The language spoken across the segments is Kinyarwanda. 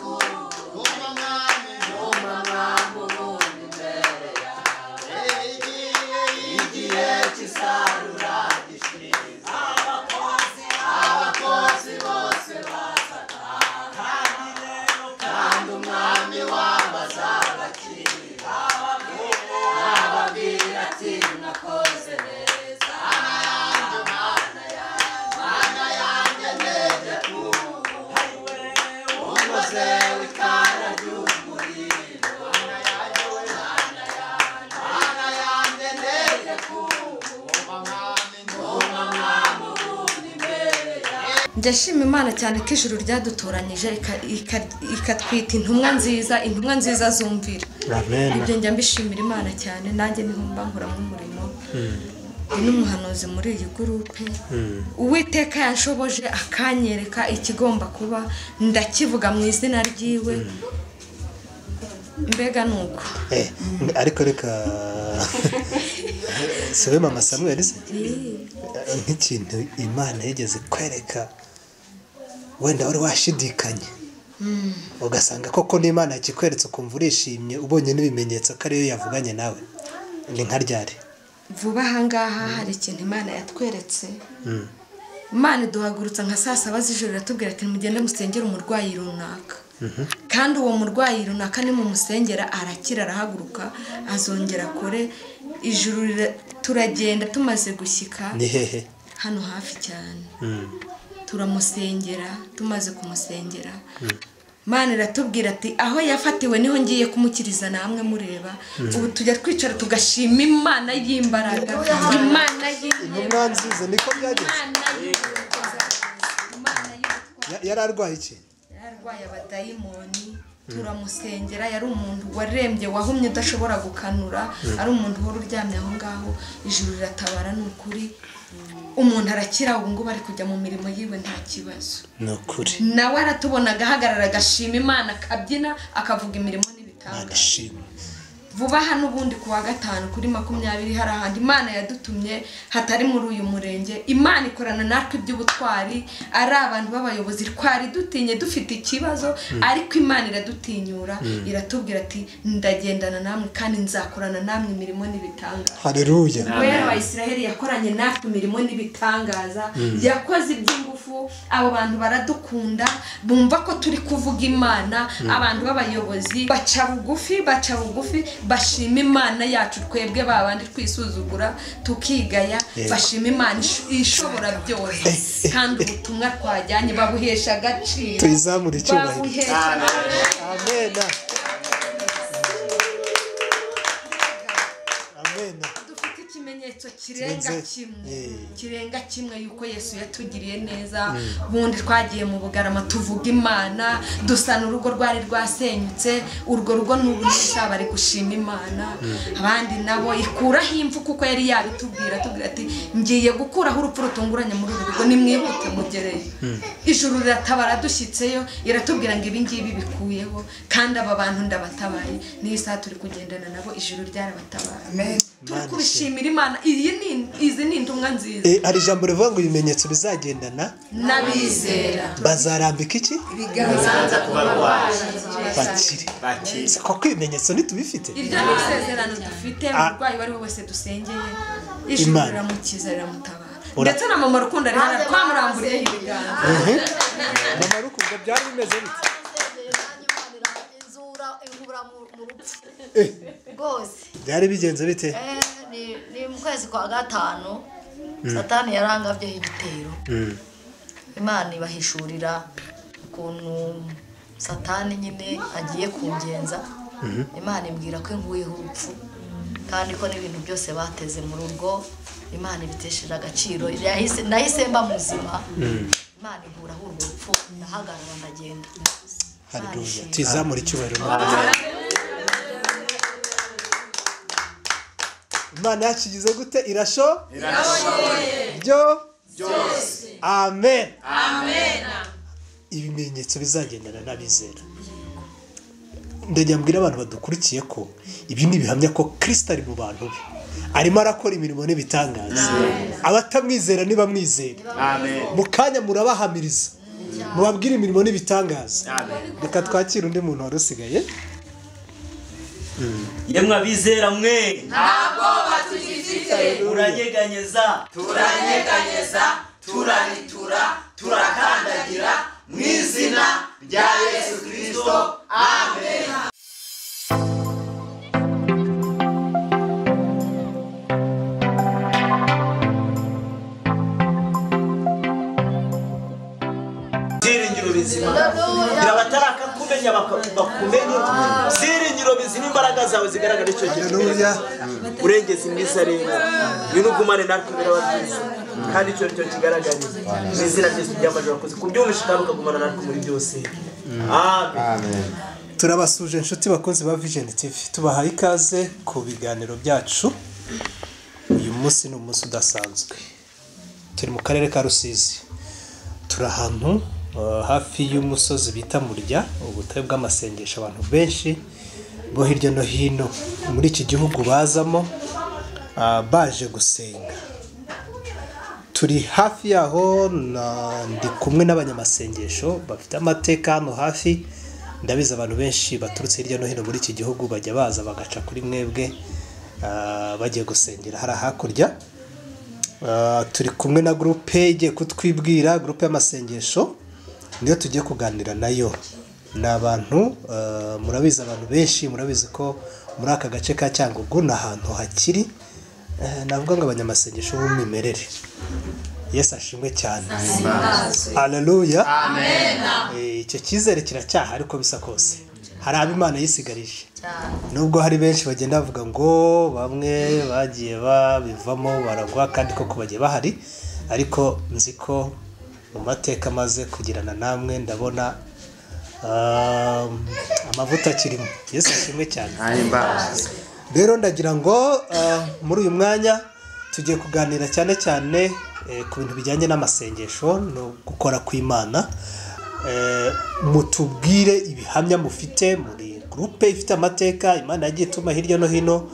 intege ndashima imana cyane ko ijuru ryadutoranyije ika- ika- ikatwita intumwa nziza intumwa nziza zumvira. Ibyo njya mbishimira imana cyane nanjye ni ho mba nkoramo umurimo ndi n'umuhanuzi muri iyi gurupe. Uwiteka yanshoboje akanyereka ikigomba kuba ndakivuga mu izina ryiwe. Mbega ni uko. Eh, ariko reka siwe mama samuel se? Nk'ikintu imana yigeze kwereka wenda wari washidikanye. Ugasanga koko n'imana yakikweretse ukumva urishimye ubonye n'ibimenyetso ko ariyo yavuganye nawe. Ni nka ryari? Vuba ahangaha hari ikintu imana yatweretse. Imana iduhagurutsa nka saa saba z'ijoro iratubwira ati mugende musengere umurwayi runaka. Kandi uwo murwayi runaka nimumusengera arakira arahaguruka azongera akore ijuru turagenda tumaze gushyika. Ni hehe? Hano hafi cyane. Turamusengera tumaze kumusengera. Imana iratubwira ati aho yafatiwe ni ho ngiye kumukiriza namwe mureba. Ubu tujya twicara tugashima imana y'imbaraga. Imana y'intebe intumwa nziza niko byagenze. Yari arwaye iki? Yararwaye abadayimoni. Turamusengera. Yari umuntu warembye wahumye udashobora gukanura. Ari umuntu uhora uryamye aho ngaho. Ijuru riratabara ni ukuri. Umuntu arakira ubu ngubu ari kujya mu mirimo yiwe nta kibazo. Ni ukuri. Nawe aratubona agahagarara agashima imana akabyina akavuga imirimo ishimwe vuba hano ubundi ku wa gatanu kuri makumyabiri hari ahantu imana yadutumye hatari muri uyu murenge. Imana ikorana natwe iby'ubutwari ari abantu b'abayobozi twari dutinye dufite ikibazo ariko imana iradutinyura iratubwira ati ndagendana namwe kandi nzakorana namwe imirimo n'ibitangaza. Hareruya kubera abayisiraheli yakoranye natwe imirimo n'ibitangaza yakoze iby'ingufu abo bantu baradukunda bumva ko turi kuvuga imana abantu b'abayobozi baca bugufi baca bugufi bashima imana yacu twebwe ba bandi twisuzugura tukigaya bashima imana ish- ishobora byose. Kandi ubutumwa twajyanye babuhesha agaciro. Tuyizamure icyubahiro. Amena kirenga kimwe. Eh. kirenga kimwe yuko yesu yatugiriye neza. Ubundi twagiye mu bugarama tuvuga imana dusana urugo rwari rwasenyutse urwo rugo n'ubu bari gushima imana. Abandi nabo ikuraho imfu kuko yari yabitubwira atubwira ati ngiye gukuraho urupfu rutunguranye muri uru rugo nimwihute mugereyo. Ijuru riratabara dushyitseyo iratubwira ngo ibi ngibi bikuyeho kandi aba bantu ndabatabaye. N'iyi saha turi kugendana nabo ijuru ryarabatabaye. Turi kubishimira imana. Iyi ni izi ni intumwa nziza. Eh, hari ijambo rivuga ngo ibimenyetso bizagendana n'abizera. Bazarambika iki? Ibiganza ku barwayi bakire. Koko ibimenyetso ntitubifite. Iryo ni isezerano dufite Ah. umurwayi uwo ari we wese dusengeye ijuru riramukiza riramutabara. Ndetse na mama rukundo ari hano twamuramburiyeho ibiganza. Mama rukundo byari bimeze bite? Inzura inkura mu rupfu Eh, rwose. Byari bigenze bite? Eh, ni- ni mu kwezi kwa gatanu satani yarangabyeho igitero Mm. imana ibahishurira ukuntu satani nyine agiye kungenza. Imana imbwira ko inkuyeho urupfu kandi ko n'ibintu byose bateze mu rugo imana ibitesheje agaciro. Yahise- nahise mba muzima. Imana inkuraho urwo rupfu. Ndahagarara ndagenda. Haleluya tuyizamure icyubahiro. Imana yacu igize gute? Irasho? Byo amen. Ibimenyetso bizagendana n'abizera. Ndajya mbwira abantu badukurikiye ko ibi ni ibihamya ko kirisita ari mu bantu be. Arimo arakora imirimo n'ibitangaza. Abatamwizera ntibamwizere amen. Mu kanya murabahamiriza. Mubabwire imirimo n'ibitangaza. Reka twakire undi muntu wari usigaye. Yemwe abizera mwe. Ntabwo batugifite uranyeganyeza turanyeganyeza. Turanitura. Turakandagira. Mu izina rya yesu kirisito amen. Bizima kugira bakumenye byiringiro bizima imbaraga zawe zigaragara icyo gihe. Haleluya. urengezi mwiza rero. Ngwino ugumane natwe biraba byiza kandi icyo cyo kigaragariza mu izina ry'Yesu ryamaje abakozi ku byumvishe kandi ukagumana natwe muri byose. Amen. Turabasuje inshuti bakunzi ba vision tv tubahaye ikaze ku biganiro byacu. Uyu munsi ni umunsi udasanzwe. Turi mu karere ka rusizi. Turi ahantu hafi y'umusozi bita murya ubutayu bw'amasengesho abantu benshi bo hirya no hino muri iki gihugu bazamo uh, baje gusenga. Turi hafi yaho ndi kumwe n'abanyamasengesho bafite amateka hano hafi ndabizi abantu benshi baturutse hirya no hino muri iki gihugu bajya baza bagaca kuri mwebwe ah, bagiye gusengera hari hakurya. Turi kumwe na gurupe igiye kutwibwira gurupe y'amasengesho. Niyo tugiye kuganira na yo. Ni abantu ah, murabizi abantu benshi murabizi ko muri aka gace ka cyangugu ni ahantu hakiri eh, navuga ngo abanyamasengesho b'umwimerere. Yesu ashimwe cyane. Haleluya Eh, icyo cyizere kiracyaha ariko bisa kose. Hari abo imana yisigarije nubwo hari benshi bagenda bavuga ngo bamwe bagiye babivamo baragwa kandi koko bagiye bahari ariko nzi ko mu mateka maze kugirana namwe ndabona um, amavuta akirimo. Yesu ashimwe cyane. Rero ndagira ngo uh, muri uyu mwanya tugiye kuganira cyane cyane eh, ku bintu bijyanye n'amasengesho no gukora kw'imana. Eh, mutubwire ibihamya mufite muri gurupe ifite amateka imana yagiye ituma hirya no hino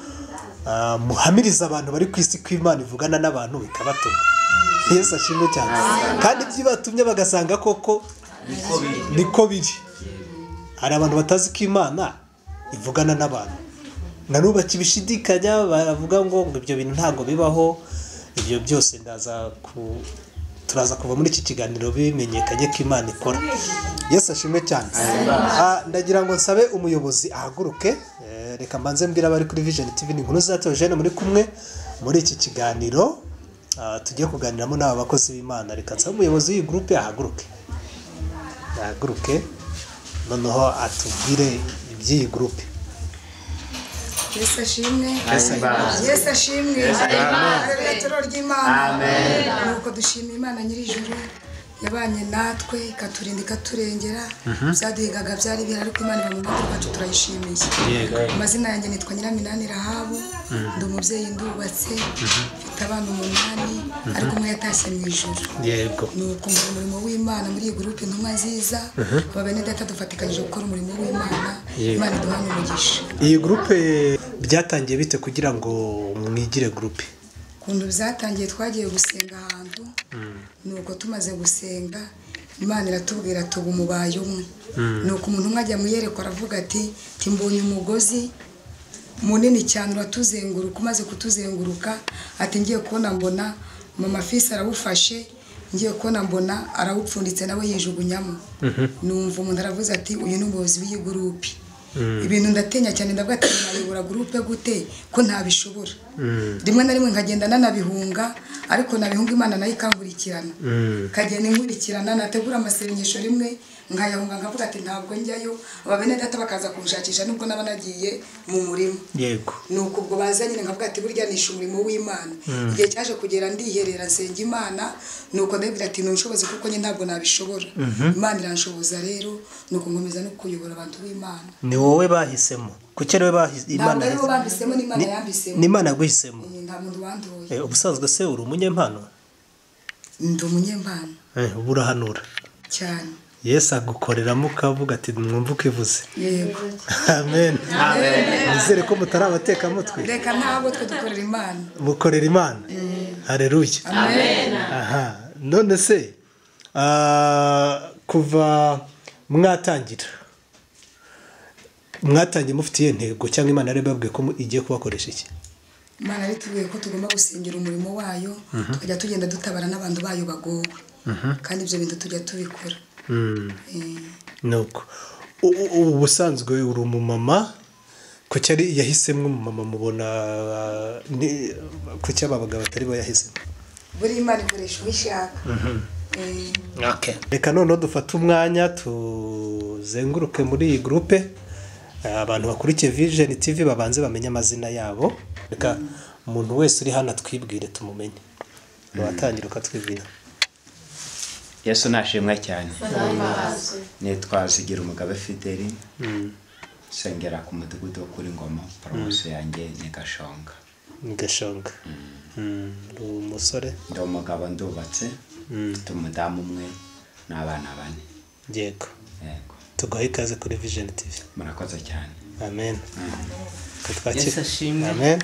ah, muhamiriza abantu bari ku isi ko imana ivugana n'abantu bikabatuma. Yesu ashimwe cyane. Kandi ibyo batumye bagasanga koko niko biri. Hari abantu batazi ko imana ivugana n'abantu. Na n'ubu bakibishidikanya baravuga ngo ibyo bintu ntabwo bibaho ibyo byose ndaza ku turaza kuva muri iki kiganiro bimenyekanye ko imana ikora. Yesu ashimwe cyane. Ah, ndagira ngo nsabe umuyobozi ahaguruke. Eh, reka mbanze mbwira abari kuri vision tv ni inkuru za teogene muri kumwe muri iki kiganiro. Ah, tugiye kuganiramo n'aba bakozi b'imana reka nsabe umuyobozi w'iyi gurupe ahaguruke ahaguruke noneho atubwire iby'iyi gurupe yesu ashimwe yesu ashimwe itorero ry'imana nuko dushima imana nyir'ijuru yabanye natwe ikaturinda ikaturengera. Byaduhigaga byari bihari ariko imana iba mu ruhande rwacu turayishimiye. Amazina yanjye nitwa nyiraminani rahabu. Ndi umubyeyi ndubatse. Mfite abana umunani ariko umwe yatashye mu ijoro ni ukumva umurimo w'imana muri iyi gurupe intumwa nziza. Aba bene data dufatikanyije gukora umurimo w'imana. Imana iduhana umugisha iyi gurupe byatangiye bite kugira ngo mwigire gurupe ukuntu byatangiye twagiye gusenga ahantu nuko tumaze gusenga imana iratubwira tuba umubaye umwe. Nuko umuntu umwe ajya mu iyerekwa aravuga ati timbonye umugozi munini cyane uratuzenguruka umaze kutuzenguruka ati ngiye kubona mbona mama fisi arawufashe ngiye kubona mbona arawupfunditse nawe yijugunyamo numva umuntu aravuze ati uyu ni umuyobozi w'iyi gurupe ibintu ndatinya cyane ndavuga ati nayobora gurupe gute? Ko ntabishobora. Rimwe na rimwe nkagenda nanabihunga ariko nabihunga imana na yo ikankurikirana nkagenda inkurikirana nategura amasengesho rimwe nkayahunga nkavuga ati ntabwo njyayo. Aba bene data bakaza kunshakisha nubwo naba nagiye mu murima. Yego. Nuko ubwo baza nyine nkavuga ati burya nishe umurimo w'imana. Igihe cyaje kugera ndiherera nsenga imana nuko ndabwira ati nubushobozi kuko njye ntabwo nabishobora. Imana iranshoboza rero nuko nkomeza no kuyobora abantu b'imana. Ni wowe bahisemo. Kuki ari wowe bahisemo ntabwo ari bo bambisemo n'imana yambisemo. ni imana yaguhisemo. Eh, nta muntu wanduye. Eh, ubusanzwe se uri umunyempano? Ndi umunyempano. Eh, urahanura. Cyane. Yesu agukoreramo ukavuga ati mwumve uko ivuze. Yego. Amen. Nizere ko mutari abatekamutwe. Reka ntabwo twe dukorera imana. Mukorera imana. Hareruye aha. None se ah, kuva mwatangira mwatangiye mufitiye intego cyangwa imana yari ibabwiye ko igiye kubakoresha iki? Imana yatubwiye ko tugomba gusengera umurimo wayo tukajya tugenda dutabara n'abantu bayo bagowe. Kandi ibyo bintu tujya tubikora. Nuko. U- u- ubusanzwe uri umumama ku cyari yahisemo umumama mubona ni- ku cyababaga batari bo yahisemo? Buriya imana ikoresha uwo ishaka Eh, reka noneho dufate umwanya tuzenguruke muri iyi gurupe abantu bakurikiye vision tv babanze bamenye amazina yabo. Reka umuntu wese uri hano atwibwire tumumenye watangira ukatwibwira. Yesu nashimwe cyane. Nitwa zigira umugabo fideli nsengera ku mudugudu wo kuri ngoma poromosiyo yanjye ni gashonga. Ni gashonga. Mm, uri umusore. Ndi umugabo ndubatse. Mfite umudamu umwe n'abana bane. Yego. Tuguhaye ikaze kuri vision tv murakoze cyane. Amen. Yesu ashimwe. amen.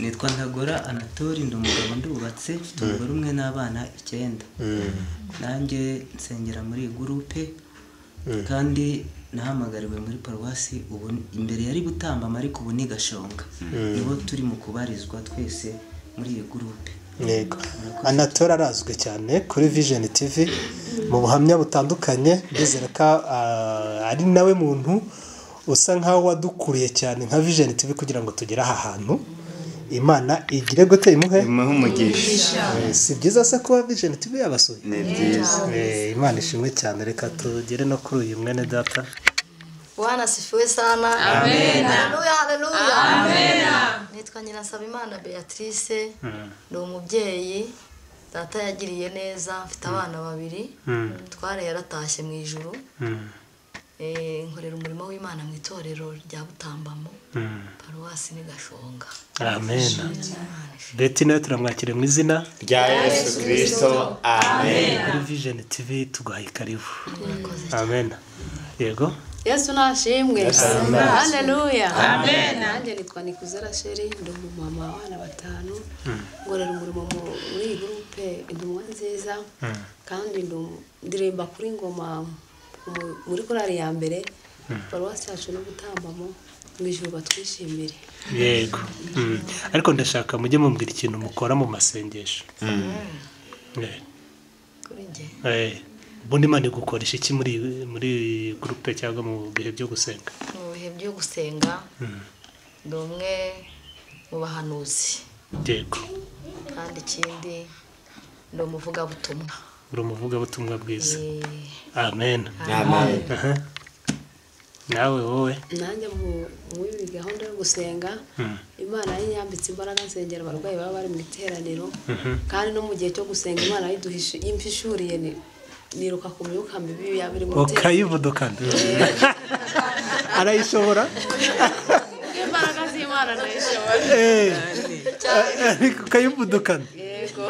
Nitwa ntagora anatori ndi umugabo ndubatse mfite umugore umwe n'abana icyenda. Nanjye nsengera muri iyi gurupe kandi nahamagariwe muri paruwasi ubu imbere yari butambama ariko ubu ni gashonga. Niho turi mu kubarizwa twese muri iyi gurupe yego. Anatora arazwi cyane kuri vision tv mu buhamya butandukanye. Ndizera ko ah, ari nawe muntu usa nkaho wadukuriye cyane nka vision tv kugira ngo tugere aha hantu. Imana igire gute imuhe? Imuhe umugisha. Eh, si byiza se kuba vision tv yabasuye? Ni byiza. Eh, imana ishimwe cyane. Reka tugere no kuri uyu mwene data. Bwana asifiwe sana. Haleluya haleluya. Nitwa nyirasabimana beatrice. Ni umubyeyi. Data yagiriye neza mfite abana babiri. Tware yaratashye mu ijuru. Eh, nkorera umurimo w'imana mu itorero rya butambamo. Paruwasi ni gashonga. Amen. Beti nawe turamwakire mu izina rya yesu kirisito amen. Kuri vision tv tuguhaye karibu. Amen. yego. Yesu nashimwe haleluya nanjye nitwa nikuze rasheri ndi umumama w'abana batanu. Ngorera umurimo mu- muri iyi gurupe intumwa nziza kandi ndu- ndirimba kuri ngoma. Muri korali ya mbere paruwasi yacu no gutambamo mu ijuru batwishimire. Yego. Mm. ariko ndashaka mujye mumbwira ikintu mukora mu masengesho. Eh, kuri njye. Eh, ubundi imana igukoresha iki muri muri gurupe cyangwa mu bihe byo gusenga? Mu bihe byo gusenga ndi umwe mu bahanuzi. Yego. Kandi ikindi ni umuvugabutumwa. Uri umuvugabutumwa bwiza. Eh, amen. Nawe wowe? Nanjye mu- muri iyi gahunda yo gusenga imana yanyambitse imbaraga nsengera abarwayi baba bari mu iteraniro kandi no mu gihe cyo gusenga imana yiduhishe yimfishuriye ni- niruka ku myuka mibi yaba iri mu iteraniro ukayivudukana arayishobora? Imbaraga z'imana ndayishobora Eh, ariko ukayivudukana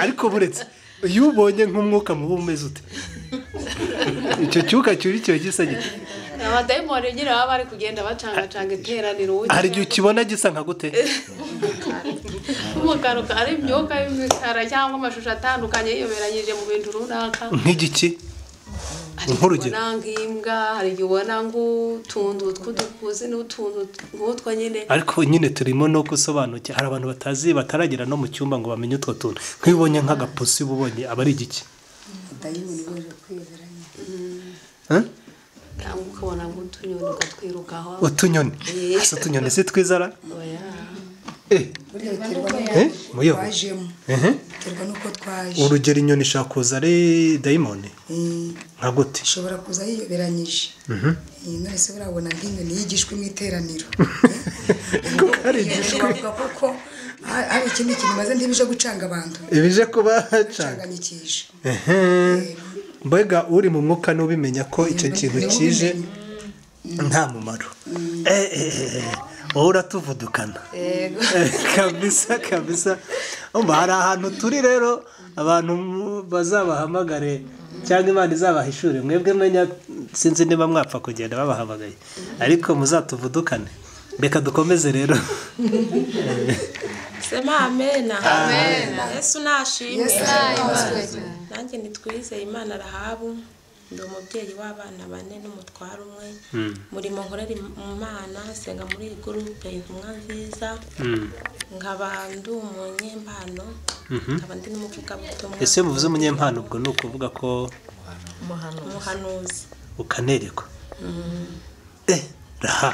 ariko buretse iyo ubonye nk'umwuka mubi umeze ute? Icyo cyuka kibi kiba gisa gite? Abadayimoni nyine baba bari kugenda bacangacanga iteraniro hari igihe ukibona gisa nka gute? Umukara ari imyuka y'imikara cyangwa amashusho atandukanye yiyoberanyije mu bintu runaka. Nk'igiki? Nk'urugero ubona nk'imbwa hari igihe ubona nk'utuntu tw'udukuzi n'utuntu nk'utwo nyine. Ariko nyine turimo no gusobanukira. Hari abantu batazi bataragera no mu cyumba ngo bamenye utwo tuntu. Nk'iyo ubonye nk'agapusi uba ubonye aba ari igiki? Ukabona nk'utunyoni ukatwirukaho utunyoni ese utunyoni si twizara Eh, Eh, urugero inyoni ishobora kuza ari dayimoni Eh, nka gute? Ishobora kuza yiyoberanyije. Eh, none se urabona nk'inyoni y'igishwi mu iteraniro. Bavuga kuko ha- hari ikindi kintu maze ntibije gucanga abantu. Ibije kuba canga canganyikisha mbega uri mu mwuka n'ubimenya ko icyo kintu kije nta mumaro. Eh, eh, eh, wowe uratuvudukana yego. Kabisa kabisa. Hari ahantu turi rero abantu bazabahamagare cyangwa imana izabahishure mwebwe menya sinzi niba mwapfa kugenda babahamagaye. Ariko muzatuvudukane. Reka dukomeze rero. Sema amena yesu nashimwe nanjye nitwizeye imana arahabu ndi umubyeyi w'abana bane n'umutware umwe. Mm. murimo nkorera imana senga muri iyi gurupe intumwa nziza. Mm. nkaba ndi umunyempano Mhm. nkaba ndi n'umuvugabutumwa ese muvuze umunyempano ubwo ni ukuvuga ko umuhanuzi. Ukanerekwa Mm. eh raha.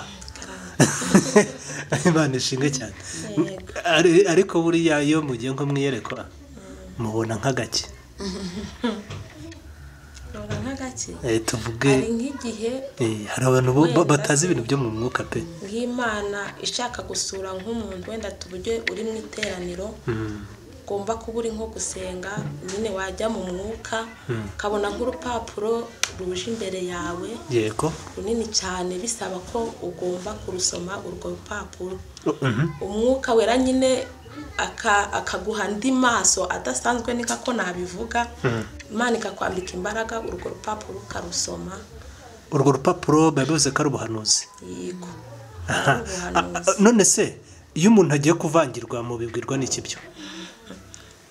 Imana ishimwe cyane. Ariko buriya iyo mugiye nko mwiyerekwa mubona nk'agake. Rora nk'agake Eh, tuvuge hari nk'igihe eh, hari abantu batazi ibintu byo mu mwuka pe. nk'imana ishaka gusura nk'umuntu wenda tuburyo uri mu iteraniro ugomba kuba uri nko gusenga nyine wajya mu mwuka ukabona nk'urupapuro ruje imbere yawe. Yego. Runini cyane bisaba ko ugomba kurusoma urwo rupapuro. Mhm. umwuka wera nyine akaguha andi maso adasanzwe ni ko nabivuga. Mm. imana ikakwambika imbaraga urwo rupapuro ukarusoma. Urwo rupapuro biba bivuze ko ari ubuhanuzi. Yego none se iyo umuntu agiye kuvangirwa mu bibwirwa n'iki byo?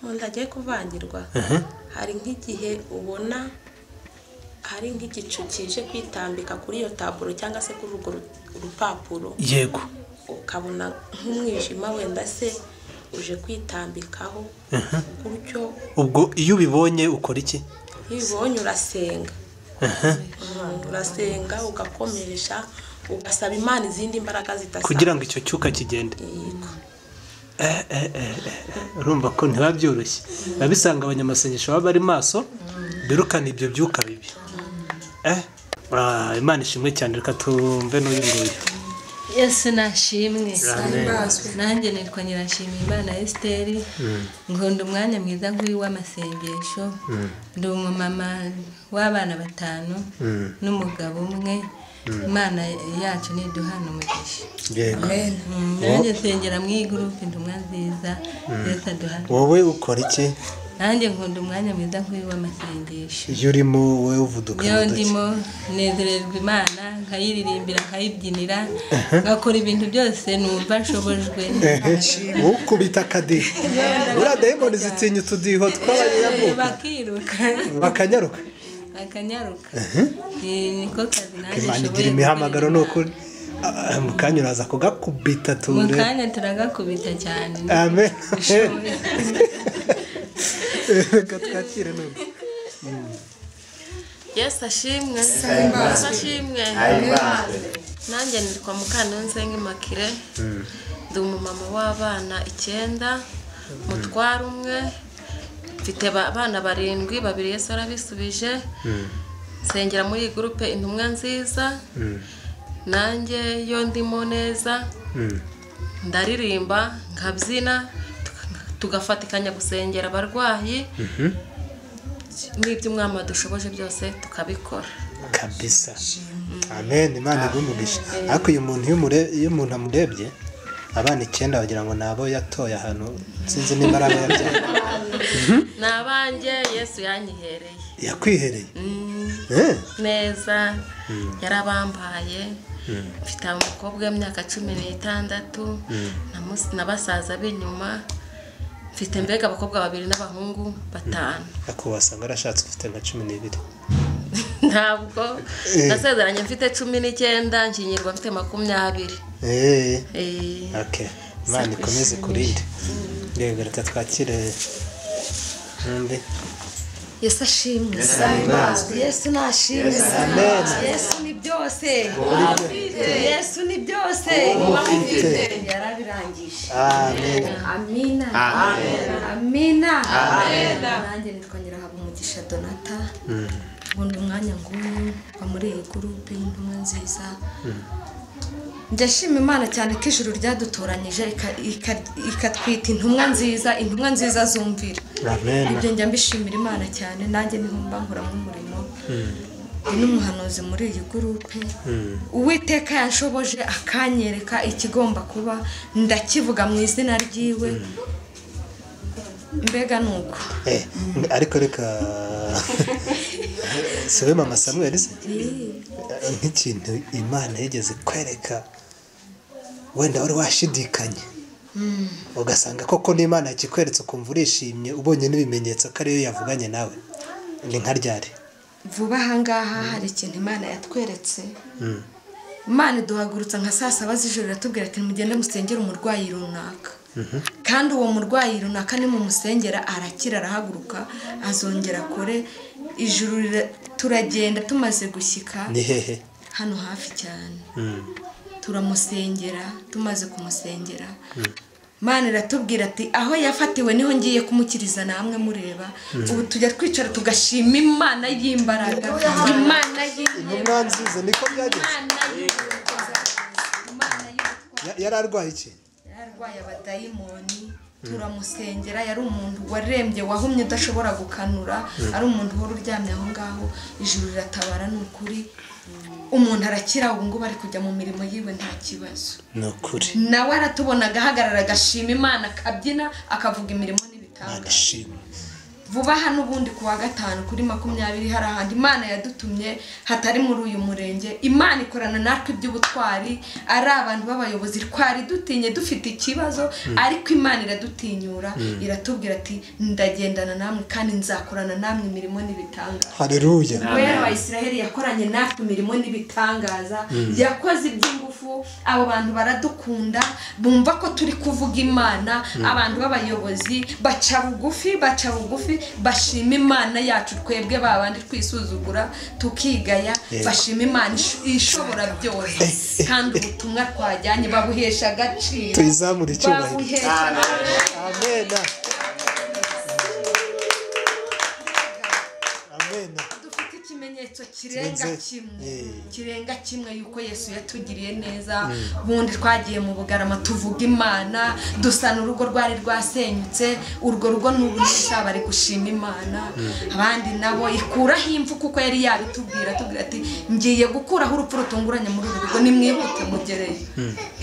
Umuntu agiye kuvangirwa hari nk'igihe ubona hari nk'igicu kije kwitambika kuri iyo taburo cyangwa se kuri urwo ru- rupapuro yego. Ukabona nk'umwijima wenda se uje kwitambikaho gutyo ubwo iyo ubibonye ukora iki? Iyo ubibonye urasenga. Mm, urasenga ugakomeresha ugasaba imana izindi mbaraga zidasanzwe kugira ngo icyo cyuka kigende. Eh, eh, eh, eh, urumva ko ntibiba byoroshye biba bisanga abanyamasengesho baba bari maso birukana ibyo byuka bibi. Eh, ah, imana ishimwe cyane. Reka tumve n'uyu nguyu. Yesu nashimwe. Nanjye nitwa nyirashimira imana esiteri. Mm. nkunda umwanya mwiza nk'uyu w'amasengesho. Mm. ndi umumama w'abana batanu Mm. n'umugabo umwe. Imana yacu niduhana umugisha nanjye nsengera mu igurupe intumwa nziza yesu aduhana wowe ukora iki? Nanjye nkunda umwanya mwiza nk'uyu w'amasengesho iyo urimo wowe uvuduka iyo mu ndimo nezererwa imana nkayiririmbira nkayibyinira ngakora ibintu byose numva nshobojwe. Ukubita akadiho buriya dayimoni zitinya utudiho tw'abanyamuka bakiruka bakanyaruka. Bakanyaruka. Niko kazi nanjye imana nshoboye igira imihamagaro ni ukuri Ah, mu kanya uraza kugakubita mu ture kanya turagakubita cyane. Amen. reka twakire none ashimwe Ahimbazwe. yesu ashimwe Ahimbazwe. nanjye nitwa mukanonze nk'imakire. Ndi umumama w'abana icyenda mutwara umwe. Mfite ba- abana barindwi babiri yesu arabisubije. Nsengera muri iyi gurupe intumwa nziza. Nanjye iyo ndimo neza. Ndaririmba nkabyina. Tugafatikanya gusengera abarwayi n'ibyo umwami dushoboje byose tukabikora. Kabisa. Amen. Imana igumugisha ariko uyu muntu iyo umuntu amurebye abana icyenda bagira ngo ni abo yatoye ahantu sinzi niba ari abo yabyaye. Ni abanjye yesu yanyihereye. Yakwihereye. Mm, Eh. neza. Mm. yarabambaye. Mm. mfite umukobwa w'imyaka cumi n'itandatu. Na mus- na basaza b'inyuma. Mfite mbega abakobwa babiri n'abahungu batanu. Ariko wasanga arashatse ufite nka cumi n'ibiri. Ntabwo. Eh. nasezeranye mfite cumi n'icyenda nshyingirwa mfite makumyabiri. Eh, okay imana ikomeze kurinde. Reka reka twakire. Undi yesu ashimwe yesu nashimwe yesu ni byose yesu ni byose yarabirangije amina amina nanjye nitwa nyirahaba umugisha donata Mm. nkunda umwanya nguyu wa muri iyi gurupe y'intumwa nziza Mm. Ndashima imana cyane ko ijuru ryadutoranyije ikatwita intumwa nziza intumwa nziza zumvira ibyo njya mbishimira imana cyane nanjye ni ho mba nkoramo umurimo Mm. ndi n'umuhanuzi muri iyi gurupe. Mm. uwiteka yanshoboje akanyereka ikigomba kuba ndakivuga mu izina ryiwe. Mbega ni uko. Eh, ariko reka siwe mama samuel se? Nk'ikintu imana yigeze kwereka wenda wari washidikanye. Ugasanga koko n'imana yakikweretse ukumva urishimye ubonye n'ibimenyetso ko ariyo yavuganye nawe. Ni nka ryari? Vuba ahangaha hari ikintu imana yatweretse. Imana iduhagurutsa nka saa saba z'ijoro iratubwira ati mugende musengere umurwayi runaka. Kandi uwo murwayi runaka nimumusengera arakira arahaguruka azongera akore ijuru turagenda tumaze gushyika. Ni hehe? Hano hafi cyane. Mm. Turamusengera tumaze kumusengera. Imana iratubwira ati aho yafatiwe ni ho ngiye kumukiriza namwe mureba. Ubu tujya twicara tugashima imana y'imbaraga imana intumwa y'imbaraga nziza niko byagenze? Ya- yari arwaye iki? Yarwaye abadayimoni turamusengera. Yari umuntu warembye wahumye udashobora gukanura. Ari umuntu uhora uryamye aho ngaho. Ijuru riratabara ni ukuri. Umuntu arakira ubu ngubu ari kujya mu mirimo yiwe nta kibazo. Ni ukuri. Nawe aratubona agahagarara agashima imana akabyina akavuga imirimo n'ibitangaza nagashima vuba aha n'ubundi ku wa gatanu kuri makumyabiri hari ahantu imana yadutumye hatari muri uyu murenge. Imana ikorana natwe iby'ubutwari ari abantu b'abayobozi twari dutinye dufite ikibazo ariko imana iradutinyura iratubwira ati ndagendana namwe kandi nzakorana namwe imirimo n'ibitangaza. Hareruya kubera abayisiraheli yakoranye natwe imirimo n'ibitangaza yakoze iby'ingufu abo bantu baradukunda bumva ko turi kuvuga imana abantu b'abayobozi baca bugufi baca bugufi bashima imana yacu twebwe ba bandi twisuzugura tukigaya Yego. bashima imana ish- ishobora byose. Kandi ubutumwa twajyanye babuhesha agaciro. Tuyizamure icyubahiro. Amena kirenga kimwe. Eh. kirenga kimwe yuko yesu yatugiriye neza. Ubundi twagiye mu bugarama tuvuga imana dusana urugo rwari rwasenyutse urwo rugo n'ubu bari gushima imana. Abandi nabo ikuraho imfu kuko yari yabitubwira atubwira ati ngiye gukuraho urupfu rutunguranye muri uru rugo nimwihute mugereyo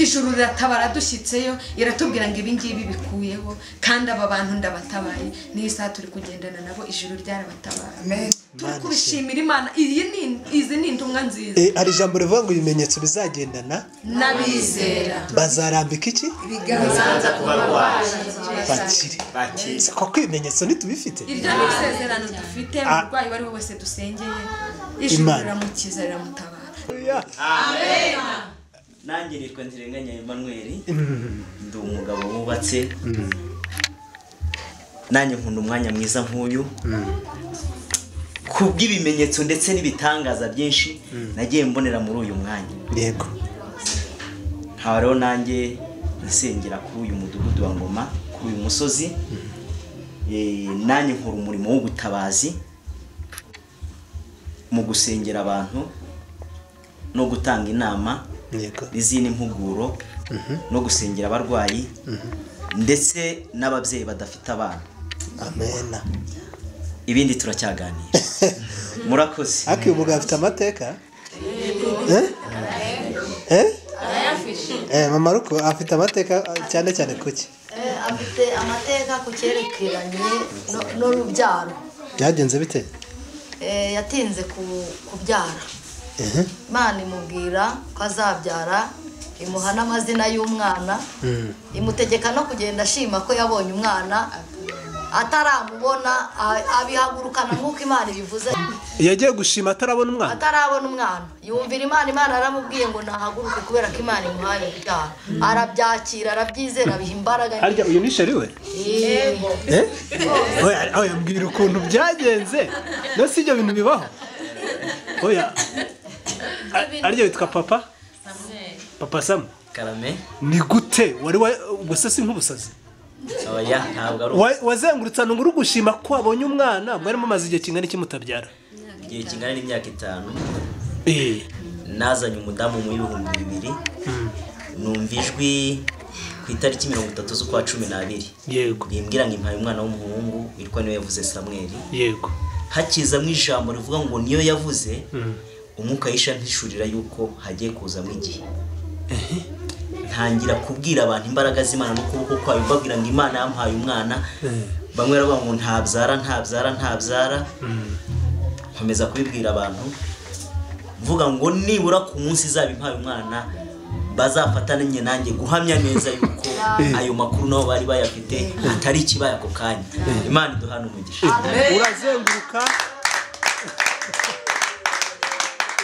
ijuru riratabara dushyitseyo iratubwira ngo ibi ngibi bikuyeho kandi aba bantu ndabatabaye. N'iyi saha turi kugendana nabo ijuru ryarabatabaye. Turi kubishimira imana. Izi ni intumwa nziza. Eh, hari ijambo rivuga ngo ibimenyetso bizagendana. N'abizera. Bazarambika iki? Biganza ku barwayi bakire. Koko ibimenyetso ntitubifite? Iryo ni isezerano dufite Ah. umurwayi uwo ari we wese dusengeye. Ijuru Imana. riramukiza riramutabara. Nanjye nitwa ntirenganya Emmanuel. Ndi umugabo wubatse. Nanjye nkunda umwanya mwiza nk'uyu. Ku bw'ibimenyetso ndetse n'ibitangaza byinshi nagiye mbonera muri uyu mwanya. Yego. Nkaba rero nanjye nsengera kuri uyu mudugudu wa ngoma kuri uyu musozi. Eh, nanjye nkora umurimo w'ubutabazi mu gusengera abantu no gutanga inama n'izindi mpuguro no gusengera abarwayi ndetse n'ababyeyi badafite abana. Amena. Ibindi turacyaganira murakoze. Ariko uyu mugabo afite amateka? Eh? Eh? Eh, mama ruko afite amateka cyane cyane kuki Eh, afite amateka ku cyerekeranye no- n'urubyaro byagenze bite? Eh, yatinze ku- kubyara. Imana imubwira ko azabyara imuha n'amazina y'umwana Mm. imutegeka no kugenda ashima ko yabonye umwana. Ataramubona abihagurukana nk'uko imana ibivuze. Yagiye gushima atarabona umwana? Atarabona umwana. Yumvira imana imana yaramubwiye ngo nahaguruke kubera ko imana imuhaye urubyaro. Arabyakira arabyizera abiha imbaraga harya uyu ni sheri we? Yego. Eh? mbwira ukuntu byagenze. Si ibyo bintu bibaho. Oya. A- arya witwa papa? Papa samu. Karame. Ni gute? Wari wa gusa si nk'ubusazi? Oya ntabwo ari Wa- wazengurutse ahantu ngo uri gushima ko wabonye umwana mwari mumaze igihe kingana iki mutabyara? Igihe kingana n'imyaka itanu. Eh, nazanye umudamu mu bihumbi bibiri. Numva ijwi ku itariki mirongo itatu z'ukwa cumi n'abiri. Yego. Rimbwira ngo impaye umwana w'umuhungu witwa ni we yavuze samweli yego. Hakizamo ijambo rivuga ngo niyo yavuze. Umwuka yisha ntishurira yuko hagiye kuzamo igihe. Ntangira kubwira abantu imbaraga z'imana n'ukuboko kwayo mbabwira ngo imana yampaye umwana bamwe baravuga ngo ntabyara ntabyara ntabyara nkomeza kubibwira abantu mvuga ngo nibura ku munsi izaba impaye umwana bazafatanye nanjye guhamya neza yuko ayo makuru nabo bari bayafite atari ikibaye ako kanya. Imana iduhana umugisha. Urazenguruka.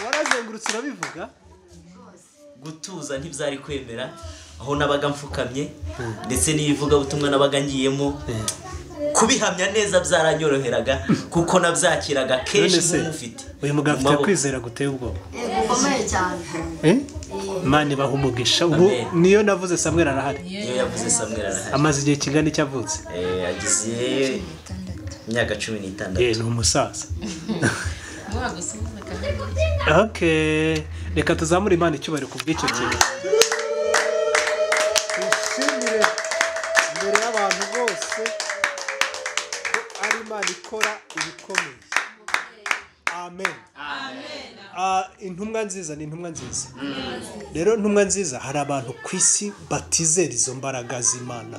Urahagurutse urabivuga? Gutuza ntibyari kwemera aho nabaga mfukamye ndetse n'ibivugabutumwa nabaga ngiyemo kubihamya neza byaranyoroheraga kuko nabyakiraga kenshi nk'umufite. uyu mugabo mu afite kwizera guteye ubwoba? Gukomeye cyane. Eh? imana ibaha umugisha. Ubu niyo navuze samweri arahari. Iyo yavuze samweri arahari. Amaze igihe kingana icyo avutse? Eh, agize imyaka cumi n'itandatu. Eh, ni umusaza. Reka tuzamure imana icyubahiro ku bw'icyo kintu twishimire imbere y'abantu bose ko ari imana ikora ibikomeye. Amen. Intumwa nziza ni intumwa nziza. Rero intumwa nziza hari abantu ku isi batizera izo mbaraga z'imana.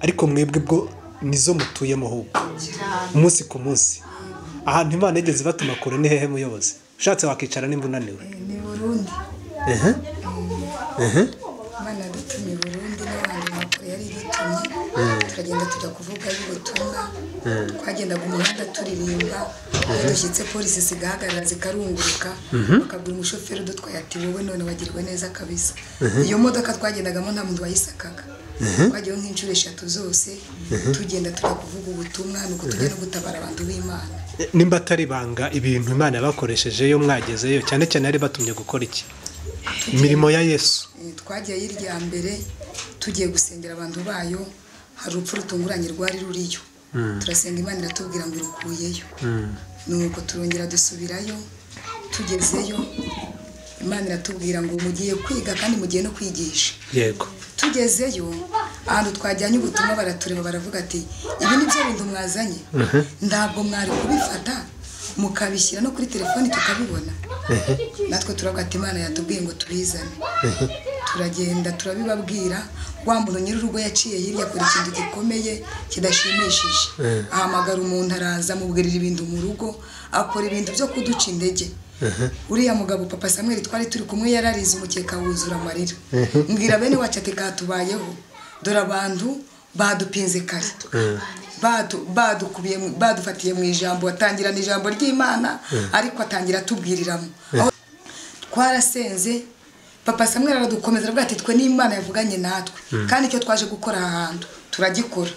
Ariko mwebwe bwo nizo mutuyemo ahubwo. Umunsi ku munsi. Ahantu imana yigeze ibatuma kure ni hehe muyobozi? Ushatse wakicara nimba unaniwe. Ni burundi. Ehe. Ehe. Imana yadutumye burundi n'abandi makuru yari idutumye. Turagenda tujya kuvuga y'ubutumwa. Twagendaga umuhanda turirimba. Iyo dushyitse polisi zigahagarara zikarunguruka. Bakabwira umushoferi udutwaye ati wowe none wagiriwe neza kabisa. Iyo modoka twagendagamo nta muntu wayisakaga. Twagiyeho nk'inshuro eshatu zose. Tugenda tujya kuvuga ubutumwa ni uko tujya no gutabara abantu b'imana. Nimba atari banga ibintu imana yabakoresheje iyo mwagezeyo cyane cyane yari batumye gukora iki? Imirimo ya yesu. Eh, twagiye irya mbere tugiye gusengera abantu bayo hari urupfu rutunguranye rwari ruriyo. Turasenga imana iratubwira ngo irukuyeyo. Nuko turongera dusubirayo tugezeyo imana iratubwira ngo mugiye kwiga kandi mugiye no kwigisha. Yego. Tugezeyo ahantu twajyanye ubutumwa baratureba baravuga ati ibi ni byo bintu mwazanye? Ntabwo mwari kubifata mukabishyira no kuri telefoni tukabibona. Natwe turavuga ati imana yatubwiye ngo tubizane. Turagenda turabibabwira wa muntu nyir'urugo yaciye hirya akora ikintu gikomeye kidashimishije. Ahamagara umuntu araza amubwirira ibintu mu rugo akora ibintu byo kuduca intege uriya mugabo papa samweri twari turi kumwe yararize umukeka wuzura amarira. Mbwira bene wacu ati katubayeho. Dore abantu badupinze kare. Mu- badufatiye mu ijambo atangirana ijambo ry'imana ariko atangira atubwiriramo Aho twarasenze papa samweri aradukomeza aravuga ati twe n'imana yavuganye natwe. Kandi icyo twaje gukora aha hantu turagikora.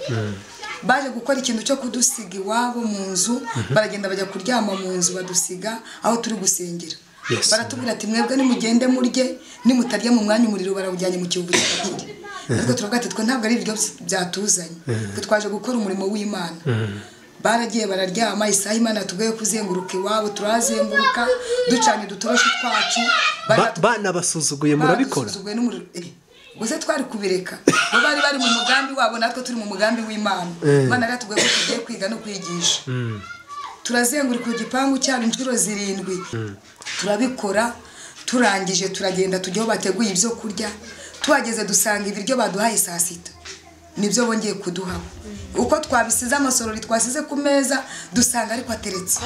Baje gukora ikintu cyo kudusiga iwabo mu nzu baragenda bajya kuryama mu nzu badusiga aho turi gusengera baratubwira ati mwebwe nimugende murye nimutarya mu mwanya umuriro barawujyanye mu kivugo kikakiri natwe turavuga ati twe ntabwo ari ibiryo byatuzanye. Twe twaje gukora umurimo w'imana. Baragiye bararyama isaha imana yatubwiye kuzenguruka iwabo turahazenguruka ducanye udutoroshi twacu Ba- banabasuzuguye murabikora? Gusa twari kubireka. Bo bari bari mu mugambi wabo natwe turi mu mugambi w'imana. Imana yari yatubwiye ko tugiye kwiga no kwigisha. Turazenguruka igipangu cyabo inshuro zirindwi. Turabikora turangije turagenda tujya aho bateguye ibyo kurya. Tuhageze dusanga ibiryo baduhaye saa sita. Nibyo bongeye kuduha. Uko twabisize amasorori twasize ku meza dusanga ariko ateretse.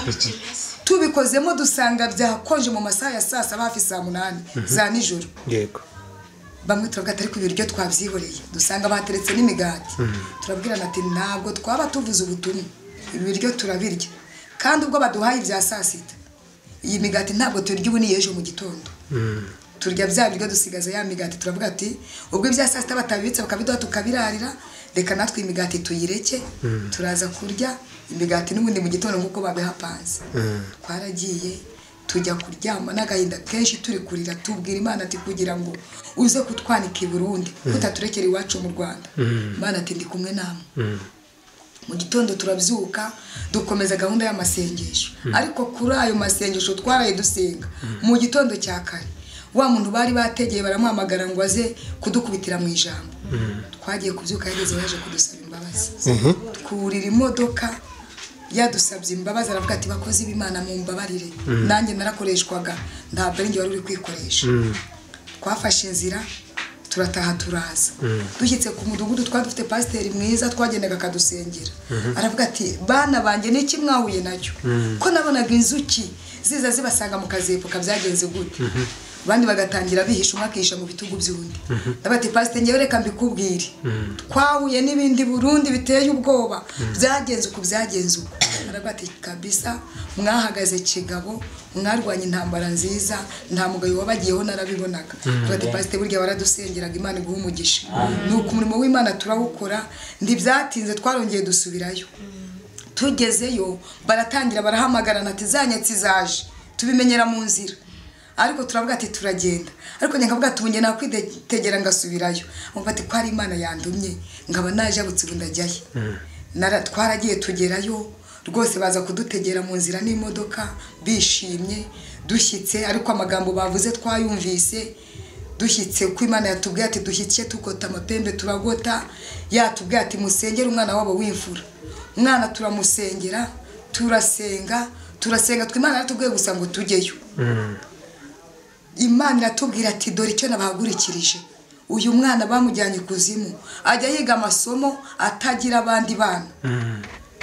Tubikozemo dusanga byakonje mu masaha ya saa saba hafi saa munani. Za nijoro. Yego. Bamwe turavuga ati ariko ibiryo twabyihoreye. Dusanga bateretse n'imigati. Turabwirana ati ntabwo twaba tuvuze ubutumwa. Ibi biryo turabirya. Kandi ubwo baduhaye ibya saa sita iyi migati ntabwo turya ubu ni ejo mu gitondo. Turya bya biryo dusigaza ya migati. Turavuga ati ubwo ibya saa sita batabibitse bakabiduha tukabirarira reka natwe iyi migati tuyireke turaza kurya. Imigati n'ubundi mu gitondo nk'uko babihapanze twaragiye tujya kuryama n'agahinda kenshi turi kurira tubwira imana ati kugira ngo uze kutwanika i burundi kutaturekera iwacu mu rwanda. Imana ati ndi kumwe namwe. Mu gitondo turabyuka dukomeza gahunda y'amasengesho. Ariko kuri ayo masengesho twaraye dusenga. Mu gitondo cya kare wa muntu bari bategeye baramuhamagara ngo aze kudukubitira mu ijambo. Twagiye kubyuka yageze yaje kudusaba imbabazi. Twurira imodoka yadusabye imbabazi aravuga ati bakozi b'imana mu mbabarire nanjye narakoreshwaga ntabwo ari njye wari uri kwikoresha. Twafashe inzira turataha turaza. Dushyitse ku mudugudu twari dufite pasiteri mwiza twagendaga akadusengera. Aravuga ati bana banjye n'iki mwahuye na cyo ko nabonaga inzuki ziza zibasanga mu kazepuka byagenze gute? Abandi bagatangira bihisha umwe akihisha mu bitugu by'undi. Ndavuga ati pasiteri ngewe reka mbikubwire. Twahuye n'ibindi burundi biteye ubwoba. Byagenze uku byagenze uku aravuga ati kabisa mwahagaze kigabo mwarwanya intambara nziza nta mugayo wabagiyeho narabibonaga. Tuba ati pasite burya baradusengeraga imana iguha umugisha. Nuko umurimo w'imana turawukora ntibyatinze twarongeye dusubirayo. Tugezeyo baratangira barahamagarana ati za nyatsi zaje tubimenyera mu nzira. Ariko turavuga ati turagenda. Ariko njye nkavuga ati ubu njye nakwitegera ngasubirayo. Nkumva ati ko ari imana yandumye nkaba naje abutse ubu ndajyayo. Nara- twaragiye tugerayo rwose baza kudutegera mu nzira n'imodoka bishimye dushyitse ariko amagambo bavuze twayumvise dushyitse ko imana yatubwiye ati dushyitse tukota amapembe turagota. Yatubwiye ati musengere umwana wabo w'imfura. Umwana turamusengera turasenga turasenga. Twe imana yaratubwiye gusa ngo tujyeyo imana iratubwira ati dore icyo nabahagurikirije uyu mwana bamujyanye ikuzimu ajya yiga amasomo atagira abandi bana.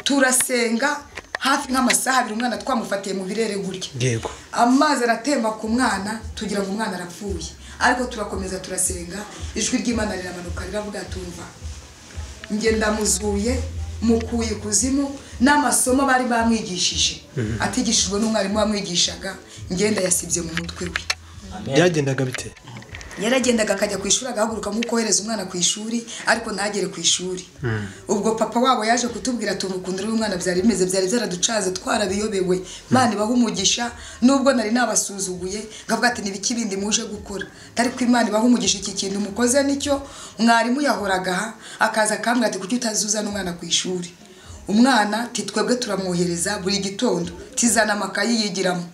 Turasenga hafi nk'amasaha abiri umwana twamufatiye mu birere gutya yego. Amazi aratemba ku mwana tugira ngo umwana arapfuye. Ariko turakomeza turasenga ijwi ry'imana riramanuka riravuga tumva njye ndamuzuye mukuye ikuzimu n'amasomo bari bamwigishije. Atigishijwe n'umwarimu wamwigishaga ngenda yasibye mu mutwe we. Byagendaga bite? Yaragendaga akajya ku ishuri agahaguruka nko kohereza umwana ku ishuri ariko ntagere ku ishuri. Ubwo papa wabo yaje kutubwira ati urukundo rw'umwana byari bimeze byari byaraducaze twarabiyobewe. Imana ibaha umugisha nubwo nari nabasuzuguye ngavuga ati nibiki bindi muje gukora? Ariko imana ibaha umugisha iki kintu mukoze ni cyo? Mwarimu yahoraga aha akaza akambwira ati kuki utazuzana umwana ku ishuri? Umwana titwebwe turamwohereza buri gitondo tizana amakayi yigiramo.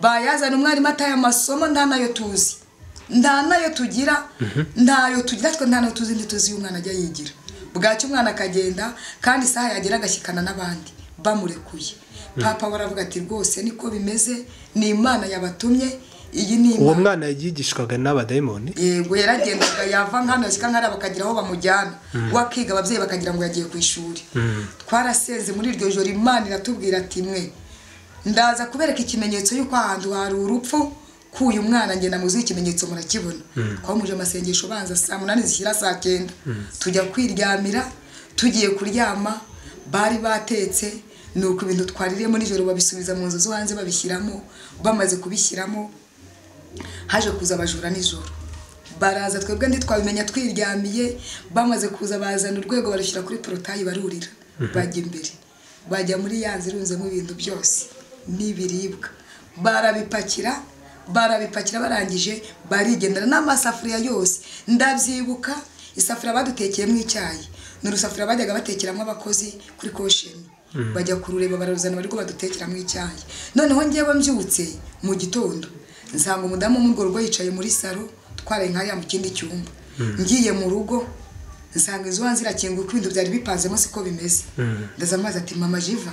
Bayazana umwarimu ataye amasomo nta na yo tuzi. Nta na yo tugira ntayo tugira twe nta na yo tuzi ndi tuzi iyo umwana ajya yigira. Bwacyo umwana akagenda kandi isaha yagera agashyikana n'abandi bamurekuye. Papa we aravuga ati rwose niko bimeze ni imana yabatumye iyi ni uwo imana. mwana yigishwaga n'abadayimoni? Yego yaragendaga yava yashyika nk'ariya bakagira aho bamujyana. Wakiga ababyeyi bakagira ngo yagiye ku ishuri. Twarasenze muri iryo joro imana iratubwira ati mwe ndaza kubereka ikimenyetso y'uko ahantu hari urupfu k'uyu mwana ngenda muzi ikimenyetso murakibona. Twamuje amasengesho banza saa munani zishyira saa cyenda. Tujya kwiryamira tugiye kuryama bari batetse ni uko ibintu twaririyemo nijoro babisubiza mu nzu zo hanze babishyiramo bamaze kubishyiramo haje kuza abajura nijoro. Baraza twebwe ndi twabimenya twiryamiye bamaze kuza bazana urwego barushyira kuri porotayi barurira. Bajya imbere. Bajya muri ya nzu irunzemo ibintu byose. N'ibiribwa barabipakira barabipakira barangije barigendera n'amasafuriya yose. Ndabyibuka isafuriya badutekeyemo icyayi ni urusafuriya bajyaga batekeramo abakozi kuri kosheni. Bajya kurureba bararuzana bari badutekeramo icyayi noneho ngewe mbyutse mu gitondo. Nsanga umudamu wo urwo rugo yicaye muri salo twaraye nkariya mu kindi cyumba. Ngiye mu rugo nsanga inzu hanze irakinguye uko ibintu byari bipanzemo siko bimeze. Ndaza amazi ati mama jiva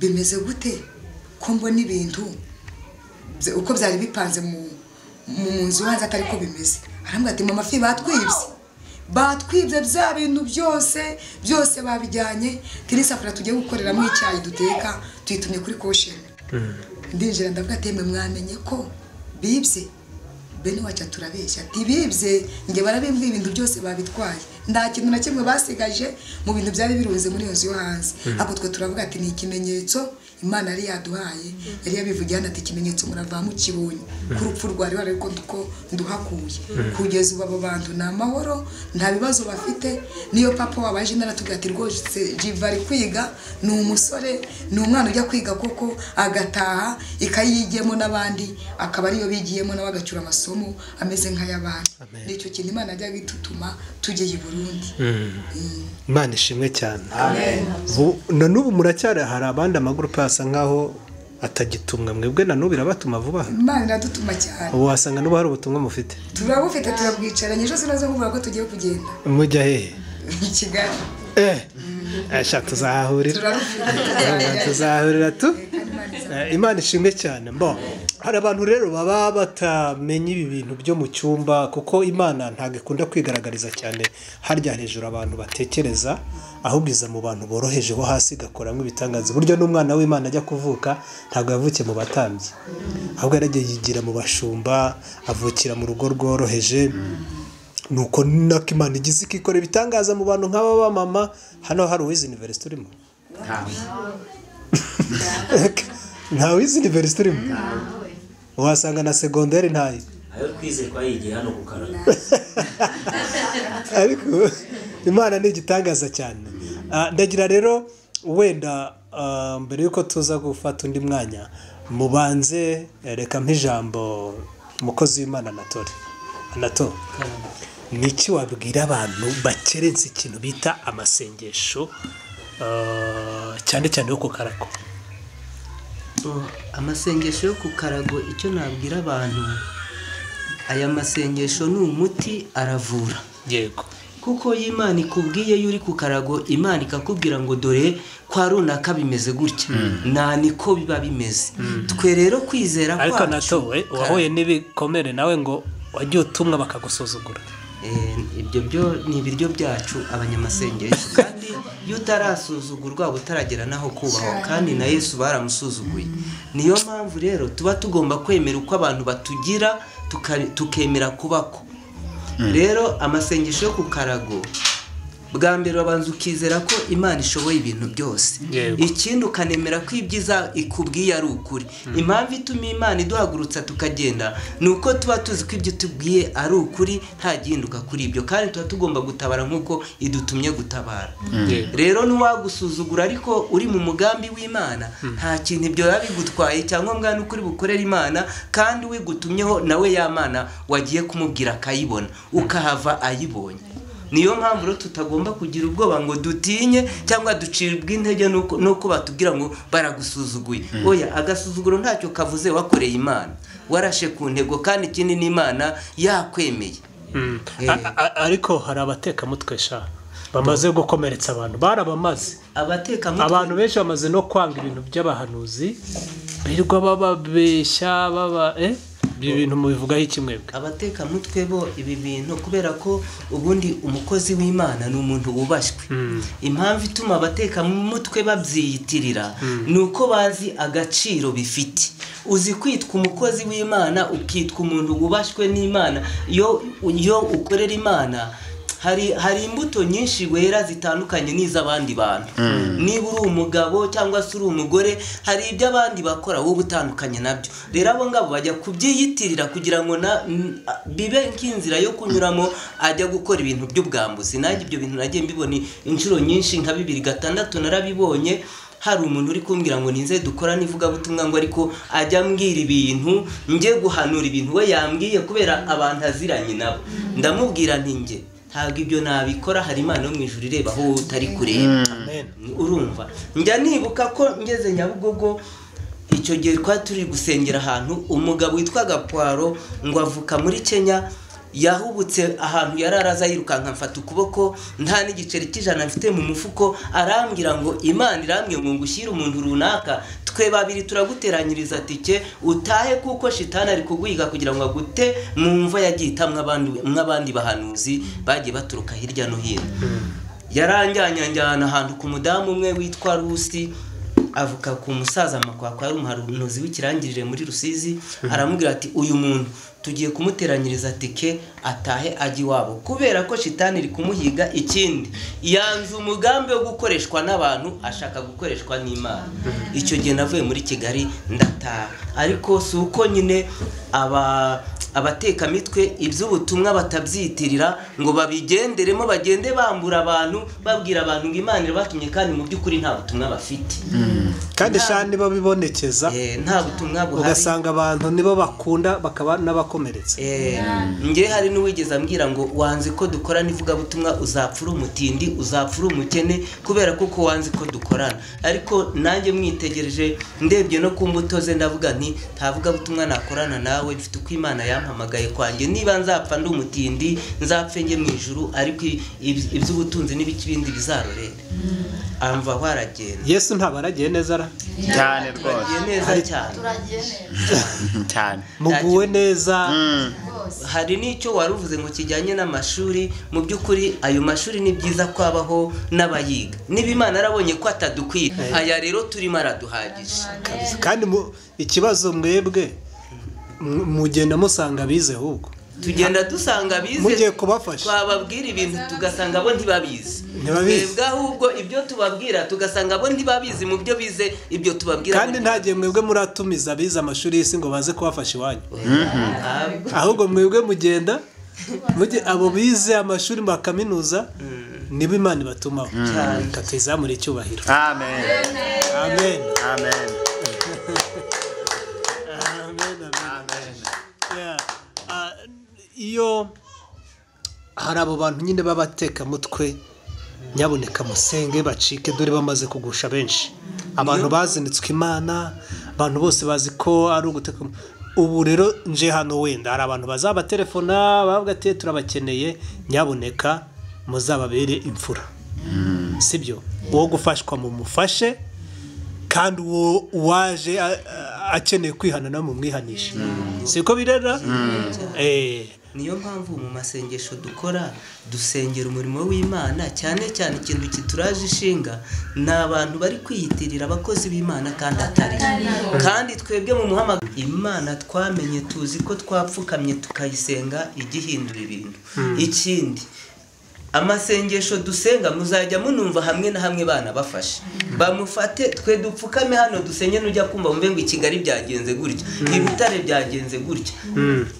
bimeze gute? Ko mbona ibintu uko byari bipanze mu nzu hanze atari ko bimeze. Arambwira ati mama fi batwibye. Batwibye bya bintu byose byose babijyanye. Tirisafuriya tugiye gukoreramo icyayi duteka tuyitumye kuri kosheni ndinjira ndavuga ati mwe mwamenye ko bibye? Bene wacu turabeshya ati bibye njye barabimbwiye ibintu byose babitwaye. Nta kintu na kimwe basigaje mu bintu byari birunze muri iyo nzu yo hanze. Ariko twe turavuga ati ni ikimenyetso imana yari yaduhaye yari yabivugiye hano ati ikimenyetso murava mukibonye ku rupfu rwari rwari ariko ko nduhakuye. Kugeza ubu abo bantu ni amahoro nta bibazo bafite. Niyo papa wabaje naratubwira ati rwose jiva ari kwiga ni umusore ni umwana ujya kwiga koko agataha ikayigiyemo n'abandi akaba ariyo bigiyemo nawe agacyura amasomo ameze nk'ay'abandi. Nicyo kintu imana yajyaga itutuma tugeye i burundi. Imana ishimwe cyane. Na n'ubu muracyari hari abandi amagurupe asa nkaho atagitumwa mwebwe na n'ubu irabatuma vuba. Aha imana iradutuma cyane. Ubu wasanga n'ubu hari ubutumwa mufite. Turabufite turabwicaranye ejo sinazo kuvuga ko tugiye kugenda. Mujya hehe i kigali. Eh esha tuzahahurira tuzahurira tu. Eh, imana ishimwe cyane. Mbo hari abantu rero baba batamenya ibi bintu byo mu cyumba kuko imana ntabwo ikunda kwigaragariza cyane harya hejuru abantu batekereza ahubwo iza mu bantu boroheje bo hasi igakoramo ibitangaza. Buryo n'umwana w'imana ajya kuvuka ntabwo yavukiye mu batambyi. Ahubwo yaragiye yigira mu bashumba avukira mu rugo rworoheje. Nuko nako imana igize ikikora ibitangaza mu bantu nk'aba bamama hano hari uwizi iniverisite urimo ntawe. Wize iniverisite urimo wasanga na segonderi ntayo. Ayo twize twayigiye hano ku karago ariko imana ni igitangaza cyane. Ah, ndagira rero wenda ah, mbere y'uko tuza gufata undi mwanya mubanze eh, reka nk'ijambo umukozi w'imana anatole. Anato ni iki wabwira abantu bakerenze ikintu bita amasengesho? Ah, cyane cyane yo ku karago Oh, amasengesho yo ku karago icyo nabwira abantu aya masengesho ni umuti aravura. Yego. Kuko iyo imana ikubwiye iyo uri ku karago imana ikakubwira ngo dore kwa runaka bimeze gutya. Nta niko biba bimeze. Twe rero kwizera ariko kwacu natowe wahuye n'ibikomere nawe ngo wagiye utumwa bakagusuzugura. Eh, ibyo byo ni ibiryo byacu abanyamasengesho. Kandi iyo utarasuzugurwa uba utaragera n'aho kubahwa kandi na yesu baramusuzuguye. Niyo mpamvu rero tuba tugomba kwemera uko abantu batugira tukemera kubako. Rero amasengesho yo ku karago bwa mbere urabanza ukizera ko imana ishoboye ibintu byose. Ikindi ukanemera ko ibyiza ikubwiye ari ukuri. Impamvu ituma imana iduhagurutsa tukagenda ni uko tuba tuzi ko ibyo tubwiye ari ukuri nta gihinduka kuri ibyo. Kandi tuba tugomba gutabara nk'uko idutumye gutabara. Yego. rero n'uwagusuzugura ariko uri mu mugambi w'imana nta kintu ibyo biba bigutwaye. Icyangombwa ni uko uri bukorere imana kandi wigutumyeho nawe ya mana wagiye kumubwira akayibona. Ukahava ayibonye. Niyo mpamvu rero tutagomba kugira ubwoba ngo dutinye cyangwa ducibwe intege nuko batubwira ngo baragusuzuguye. Oya agasuzuguro ntacyo kavuze wakoreye imana. Warashe ku ntego kandi ikindi n'imana yakwemeye. Eh. A- a- ariko hari abatekamutwe sha? Bamaze gukomeretsa abantu. Barabamaze. Abantu benshi bamaze no kwanga ibintu by'abahanuzi. Birirwa bababeshya baba eh? Ibi bintu mubivugaho iki mwebwe? Abatekamutwe bo ibi bintu kubera ko ubundi umukozi w'imana ni umuntu wubashywe. Impamvu ituma abatekamutwe babyiyitirira ni uko bazi agaciro bifite. Uzi kwitwa umukozi w'imana ukitwa umuntu wubashywe n'imana. Iyo ukorera imana hari hari imbuto nyinshi wera zitandukanye n'iz'abandi bantu. Niba uri umugabo cyangwa se uri umugore hari ibyo abandi bakora wowe utandukanye na byo. Rero abo ngabo bajya kubyiyitirira kugira ngo bibe nk'inzira yo kunyuramo ajya gukora ibintu by'ubwambuzi. Nanjye ibyo bintu nagiye mbibona inshuro nyinshi nka bibiri gatandatu narabibonye hari umuntu uri kumbwira ngo ninze dukora n'ivugabutumwa ngo ariko ajya ambwira ibintu njye guhanura ibintu we yambwiye kubera abantu aziranye nabo. Ndamubwira nti njye ntabwo ibyo nabikora hari imana yo mu ijuru ireba aho utari kureba Amen. urumva. Njya nibuka ko ngeze nyabugogo icyo gihe twari turi gusengera ahantu umugabo witwaga puwaro ngo avuka muri kenya yahubutse ahantu yari araza yirukanka mfata ukuboko nta n'igiceri cy'ijana mfite mu mufuko arambwira ngo imana irambwiye ngo ngushyire umuntu runaka. Twe babiri turaguteranyiriza tike utahe kuko shitani ari kuguhiga kugira ngo agute mu mva yagiye itamwo abandi- mw'abandi bahanuzi bagiye baturuka hirya no hino. Yaranjyanyanjyana ahantu ku mudamu umwe witwa rusi avuka ku musaza makwakwa yari umuhanuzi w'ikirangirire muri rusizi aramubwira ati uyu muntu tugiye kumuteranyiriza tike atahe ajya iwabo. Kubera ko shitani iri kumuhiga ikindi. Yanze umugambi wo gukoreshwa n'abantu ashaka gukoreshwa n'imana. Icyo gihe navuye muri kigali ndataha. Ariko si uko nyine aba abatekamitwe iby'ubutumwa batabyitirira ngo babigenderemo bagende bambura abantu babwira abantu ngo imana irabatumye kandi mu by'ukuri nta butumwa bafite. Kandi sha nibo bibonekeza Eh, nta butumwa buhari. ugasanga abantu nibo bakunda bakaba n'abakomeretse Eh, ngewe hari n'uwigeze ambwira ngo wanze ko dukorana ivugabutumwa uzapfa uri umutindi uzapfa uri umukene kubera ko ko wanze ko dukorana. Ariko nanjye mwitegereje ndebye no ku mbuto ze ndavuga nti nta vugabutumwa nakorana nawe mfite uko imana yampamagaye kwanjye. Niba nzapfa ndi umutindi nzapfe njye mu ijuru ariko iby'ubutunzi n'ibiki bindi bizarorere. Amva waragenda yesu ntabwo aragiye neza ara cyane rwose. Turagiye neza cyane. Cyane. Muguwe neza. Hari n'icyo wari uvuze ngo kijyanye n'amashuri mu by'ukuri ayo mashuri ni byiza ko habaho n'abayiga. Niba imana arabonye ko atadukwiye aya rero turimo araduhagije. Kandi mu- ikibazo mwebwe mu- mugenda musanga bize ahubwo. Tugenda dusanga bize. Mugiye kubafasha. Twababwira ibintu tugasanga bo ntibabizi. Ntibabizi. twebwe ahubwo ibyo tubabwira tugasanga bo ntibabizi mu byo bize ibyo tubabwira kandi nta gihe mwebwe muratumiza abize amashuri y'isi ngo baze kubafasha iwanyu. Ntabwo. ahubwo mwebwe mugenda abo bize amashuri ma kaminuza nibo imana ibatumaho. Tuyizamure icyubahiro. Amen. Amen. Iyo hari abo bantu nyine b'abatekamutwe nyaboneka musenge bacike dore bamaze kugusha benshi. Abantu bazinitswe imana abantu bose bazi ko ari uguteka ubu rero nje hano wenda hari abantu bazabatelefona bavuga ati turabakeneye nyaboneka muzababere imfura. Sibyo? Uwo gufashwa mumufashe kandi uwo waje akeneye kwihana nawe mumwihanishe siko birera? Eh, niyo mpamvu mu masengesho dukora dusengera umurimo w'imana cyane cyane ikintu kituraje ishinga ni abantu bari kwiyitirira abakozi b'imana kandi atari. Kandi twebwe mu muhamagaro imana twamenye tuzi ko twapfukamye tukayisenga igihindura ibintu. Ikindi amasengesho dusenga muzajya munumva hamwe na hamwe bana bafashe. Bamufate twe dupfukame hano dusenye nujya kumva wumve ngo i kigali byagenze gutya. Ibitare byagenze gutya.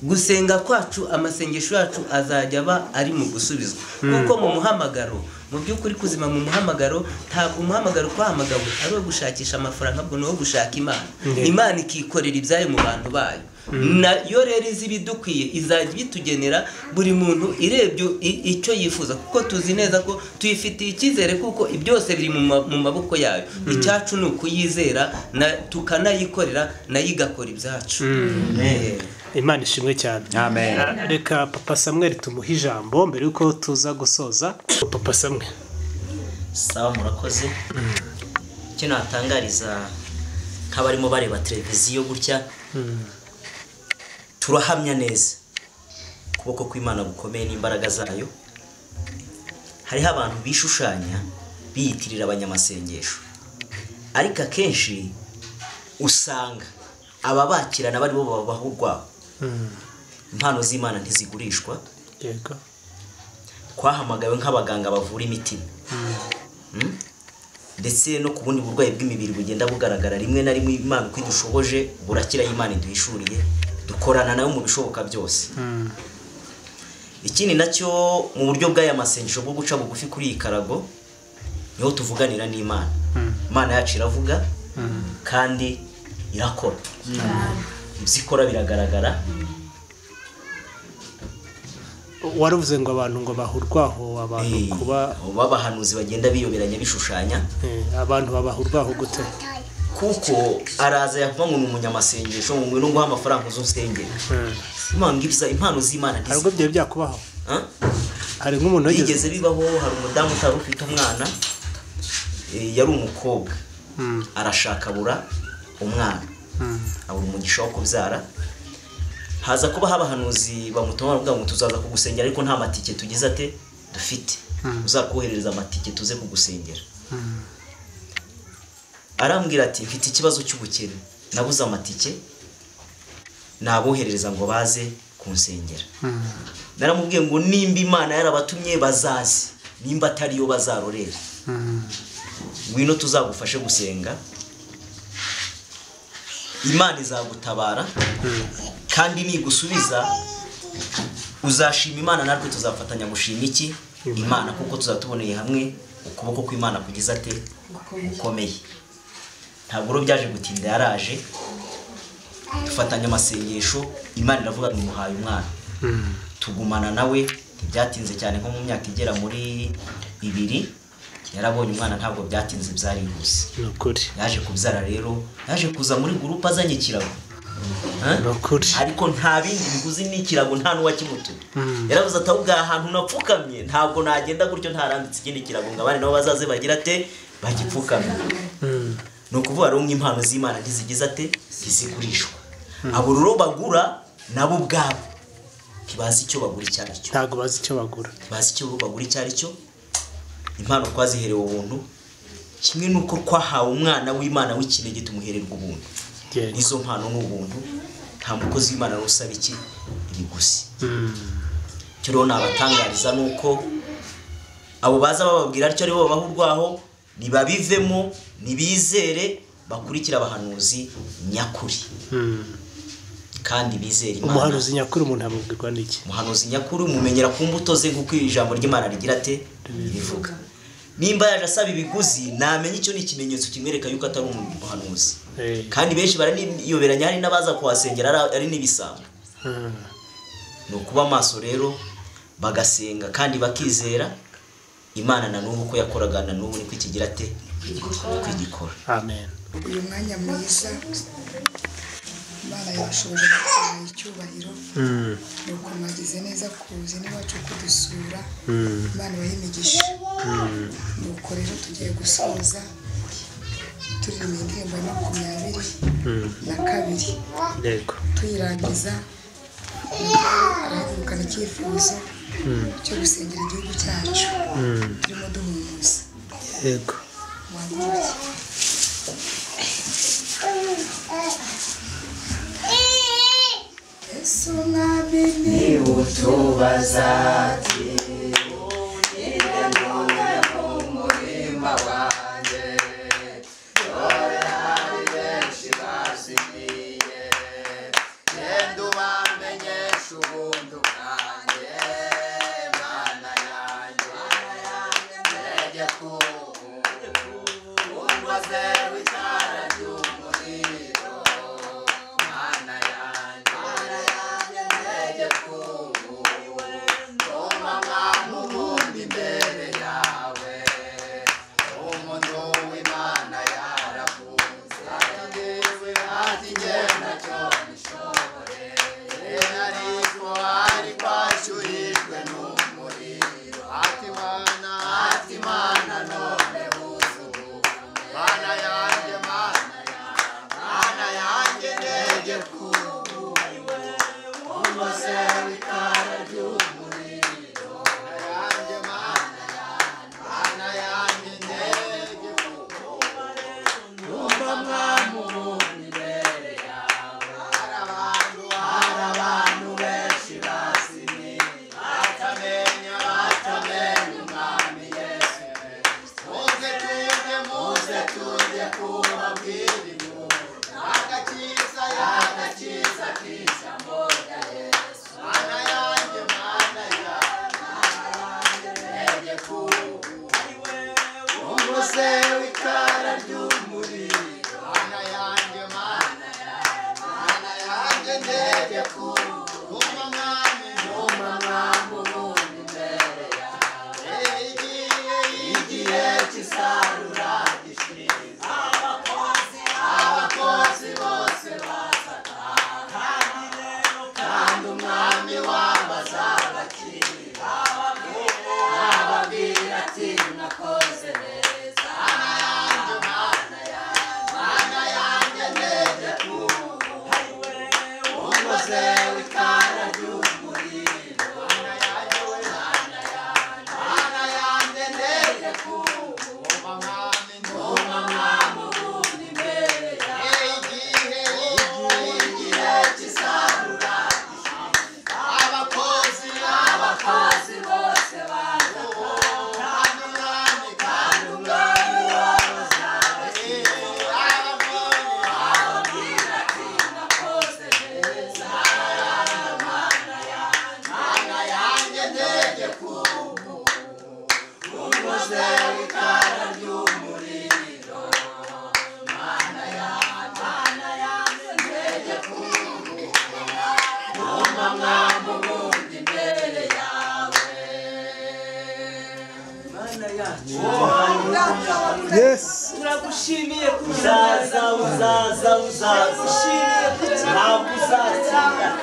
Gusenga kwacu amasengesho yacu azajya aba ari mu gusubizwa. Kuko mu muhamagaro mu by'ukuri kuzima mu muhamagaro ntabwo umuhamagaro twahamagawe ari uwo gushakisha amafaranga ahubwo ni uwo gushaka imana imana ikikorera ibyayo mu bantu bayo. Na yo rero izi ibidukwiye izajya ibitugenera buri muntu irebye icyo yifuza. Kuko tuzi neza ko tuyifitiye icyizere kuko byose biri mu ma- mu maboko yayo. Icyacu ni ukuyizera na- tukanayikorera na yo igakora ibyacu. Eh. imana ishimwe cyane. Reka papa samweri tumuhe ijambo mbere yuko tuza gusoza. Papa samwe sawa murakoze. Icyo natangariza nk'abarimo bareba televiziyo gutya. Turahamya neza. Ukuboko kw'imana gukomeye n'imbaraga zayo hariho abantu bishushanya biyitirira abanyamasengesho. Ariko akenshi usanga aba bakirana bari bo babaha urwabo impano z'imana ntizigurishwa. Twahamagawe nk'abaganga bavura imitima. Mm? ndetse no ku bundi burwayi bw'imibiri bugenda bugaragara rimwe na rimwe imana uko idushoboje burakira imana iduhishuriye dukorana na yo mu bishoboka byose. Ikindi na cyo mu buryo bw'aya masengesho bwo guca bugufi kuri iyi karago ni ho tuvuganira n'imana. Imana yacu iravuga kandi irakora. Ibyo ikora biragaragara. Waravuze ngo abantu ngo bahurwaho abantu Eh, kuba b'abahanuzi bagenda biyoberanya bishushanya eh, abantu babahurwaho gute? Kuko araza yakuba ngo ni umunyamasengesho ngo ngwino nguhe amafaranga uze unsengere imana ibisa impano z'imana hari ubwo byari byakubaho? Ah? hari nk'umuntu wigeze bibaho hari umudamu utari ufite umwana eh, yari umukobwa. Mm, arashaka abura umwana. Mm, abura umugisha wo kubyara. Haza kuba abahanuzi bamutuma baravuga ngo tuzaza kugusengera ariko nta matike tugize ate dufite. Uzakoherereza amatike tuze kugusengera. Arambwira ati mfite ikibazo cy'ubukene. Nabuze amatike naboherereza ngo baze kunsengera. Naramubwiye ngo nimba imana yarabatumye bazaze. Nimba atari yo bazarorera ngwino tuzagufashe gusenga. Imana izagutabara. Kandi nigusubiza uzashima imana natwe tuzafatanya gushima iki? Imana kuko tuzatuboneye hamwe ukuboko kw'imana kugize ate? Gukomeye. Ntabwo byaje gutinda yaraje. Dufatanya amasengesho imana iravuga ngo imuhaye umwana. Tugumana nawe ntibyatinze cyane nko mu myaka igera muri ibiri yarabonye umwana ntabwo byatinze byarihuse yaje kubyara rero yaje kuza muri gurupe azanye ikirago. Ariko nta bindi biguzi n'ikirago nta n'uwakimutumye yaravuze ati ahubwo aha hantu napfukamye. Ntabwo nagenda gutyo ntarambitse ikindi kirago ngo abandi nabo bazaze bagira ate? Bagipfukamye. Ni ukuvuga rero nk'impano z'imana ntizigize ate? Ntizigurishwa. Abo rero bagura nabo ubwabo. Ntibazi icyo bagura icyo ari cyo. Ntabwo bazi icyo bagura. Bazi icyo bagura icyo ari cyo. Impano twaziherewe ubuntu. Kimwe n'uko twahawe umwana w'imana w'ikinege tumuhererwa ubuntu. Izo mpano ni ubuntu. Nta mukozi w'imana rero usaba iki ibiguzi icyo rero nabatangariza ni uko abo baza bababwira atyo ari bo babaha urwaho nibabivemo nibizere bakurikira abahanuzi nyakuri. Kandi bizere imana. Umuhanuzi nyakuri umuntu amubwirwa n'iki? Umuhanuzi nyakuri mumenyera ku mbuto ze nk'uko ijambo ry'imana rigira ate? Rivuga nimba yaje asaba ibiguzi namenya icyo ni ikimenyetso kimwereka yuko atari umuhanuzi. Kandi benshi baraniyoberanya hari n'abaza kuhasengera ari- n'ibisambo. Mm, ni ukuba maso rero bagasenga kandi bakizera imana na n'ubu uko yakoraga na n'ubu niko ikigira ate? Uko igikora. Amen. Uyu mwanya mwiza. Imana yabashoboje kuduha icyubahiro Mm, nuko mwagize neza kuza n'iwacu kudusura. Mm, imana ibahe imigisha mm. nuko rero tugiye gusoza. Turirimba indirimbo ya makumyabiri na kabiri. Tuyirangiza. Arahagurukana icyifuzo cyo gusengera igihugu cyacu turimo duhumuza. Yego. Muhaguruke yesu mwami ni utubaza ati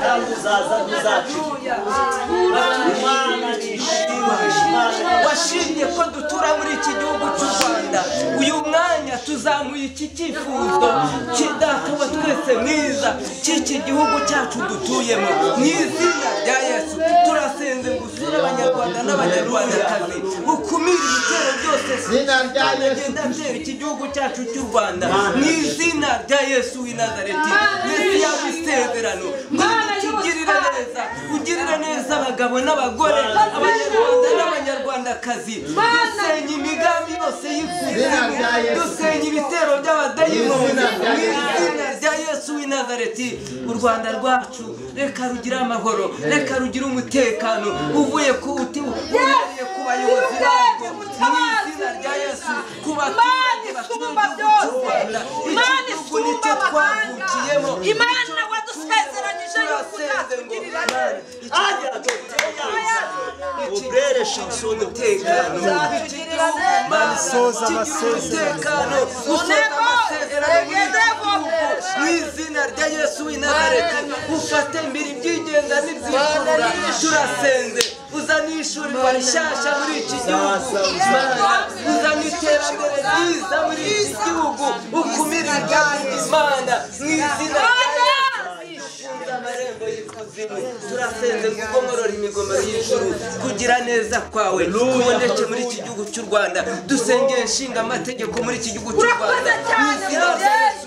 kandi uzaza ntuzacika imana nishimwe imana washimye ko dutura muri iki gihugu cy'u rwanda uyu mwanya tuzamuye iki cyifuzo kidata wa twese mwiza cy'iki gihugu cyacu dutuyemo mu izina rya yesu turasenze ngo usure abanyarwanda n'abanyarwandakazi ukumire ibitero byose agenda atera iki gihugu cyacu cy'u rwanda mu izina rya yesu w'i nazareti mesiya w'isezerano utugirire neza ugirire neza abagabo n'abagore abanyarwanda n'abanyarwandakazi. Dusenya imigambi yose y'ikuzimu. Dusenya ibitero by'abadayimoni. Mu izina rya yesu. w'i nazareti u rwanda rwacu reka rugire amahoro reka rugire umutekano uvuye ku bayobozi barwo. Yesu ku baturage batuye igihugu cy'u rwanda iki gihugu ni cyo twavukiyemo imana wadusezeranyije yuko uzatugirira Obrere chanson de umutekano Soza amasezerano. umutekano usoza amasezerano muri iki gihugu mu izina rya yesu w'i nazareti ufate mbere ibyigenza n'ibyikurura turasenze uzana ishurirwa rishyashya muri iki gihugu uzana iterambere ryiza muri iki gihugu ukumire ibyavuga imana mu izina rya amarembo y'ikuzimu turasenze ngo ugomorore imigomero y'ijuru kugira neza kwawe. Kuboneke muri iki gihugu cy'u rwanda. Dusengeye nshinga amategeko muri iki gihugu cy'u rwanda. Mu izina rya yesu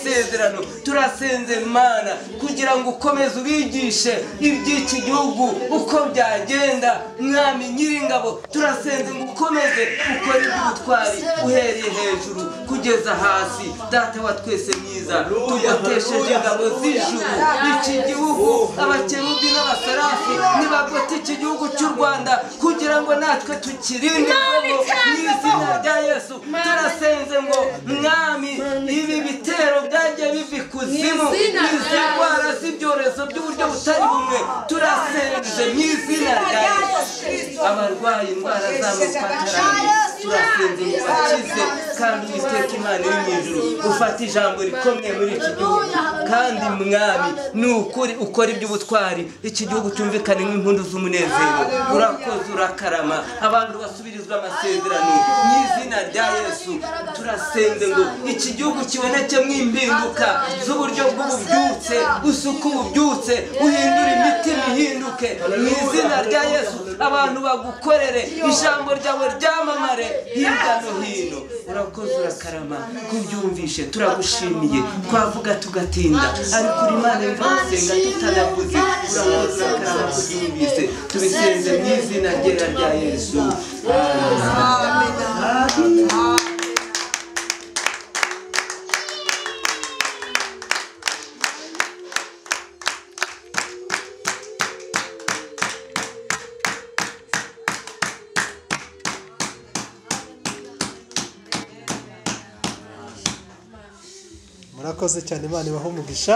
isezerano. Turasenze mana kugira ngo ukomeze ubigishe iby'iki gihugu uko byagenda. Mwami nyiringabo turasenze ngo ukomeze ukore iby'ubutwari uhereye hejuru. Kugeza hasi. Data wa twese mwiza tugotesheje ingabo z'ijuru. Iki gihugu abakerubi n'abasarafi nibagote iki gihugu cy'u rwanda kugira ngo natwe tukirindirwemo mu izina rya yesu. Turasenze ngo mwami ibi bitero byagiye biva ikuzimu. Izi ndwara z'ibyorezo by'uburyo butari bumwe turasenze mu izina rya yesu. Abarwaye indwara bataramenye turasenze ngo bakize kandi uwiteka imana iri mu ufate ijambo rikomeye muri iki gihugu. Kandi mwami ni ukuri ukora iby'ubutwari. Iki gihugu cyumvikane nk'impundu z'umunezero. Urakoze urakarama. Abantu basubirizwa amasezerano. Mu izina rya yesu. Turasenze ngo iki gihugu kibonekemo impinduka z'uburyo bw'ububyutse usuka ububyutse uhindura imitima ihinduke. Mu izina rya yesu. Abantu bagukorere. Ijambo ryawe ryamamare hirya no hino. Urakoze urakarama. Kubyumvishe turagushimiye twavuga tugatinda. Ariko uri imana yumva gusenga tutanavuze urakoze urakarama kubyumvise tubisenze mu izina ryera rya yesu. Murakoze cyane imana ibaho umugisha.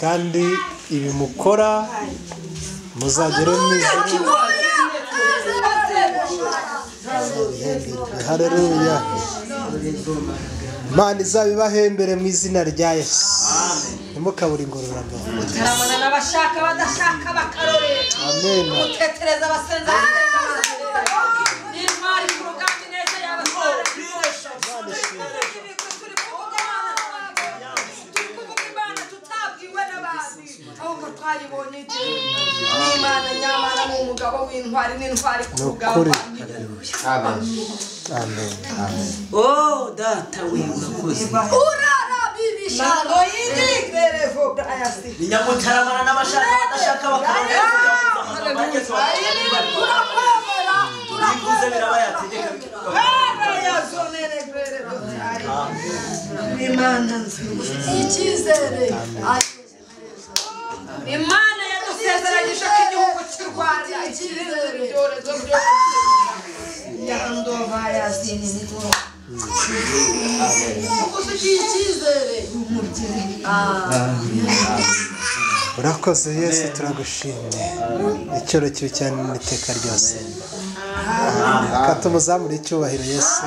Kandi ibi mukora muzagere mu ijuru. Hareruya imana izabibahembere mu izina rya yesu. Ntimukabure ingororano. Taramana n'abashaka badashaka bakarorera amen. Mutetereza abasenza basenga n'intwari ku rugamba ineza y'abatwara turi kuvuga imana tutabwiwe n'abandi ahubwo twayibonye igihe n'imana nyamara ni umugabo w'intwari n'intwari ku rugamba oh data we urakoze ntabwo yindigere vuba ayasi ni nyamutaramana n'abashaka badashaka bakarorera bivuze biraba yategeka imana nziza icyizere imana yadusezeranyije rwanda ibyorezo icyizere urakoze yesu turagushimye icyoro cyane n'iteka ryose reka tumuzamure icyubahiro yesu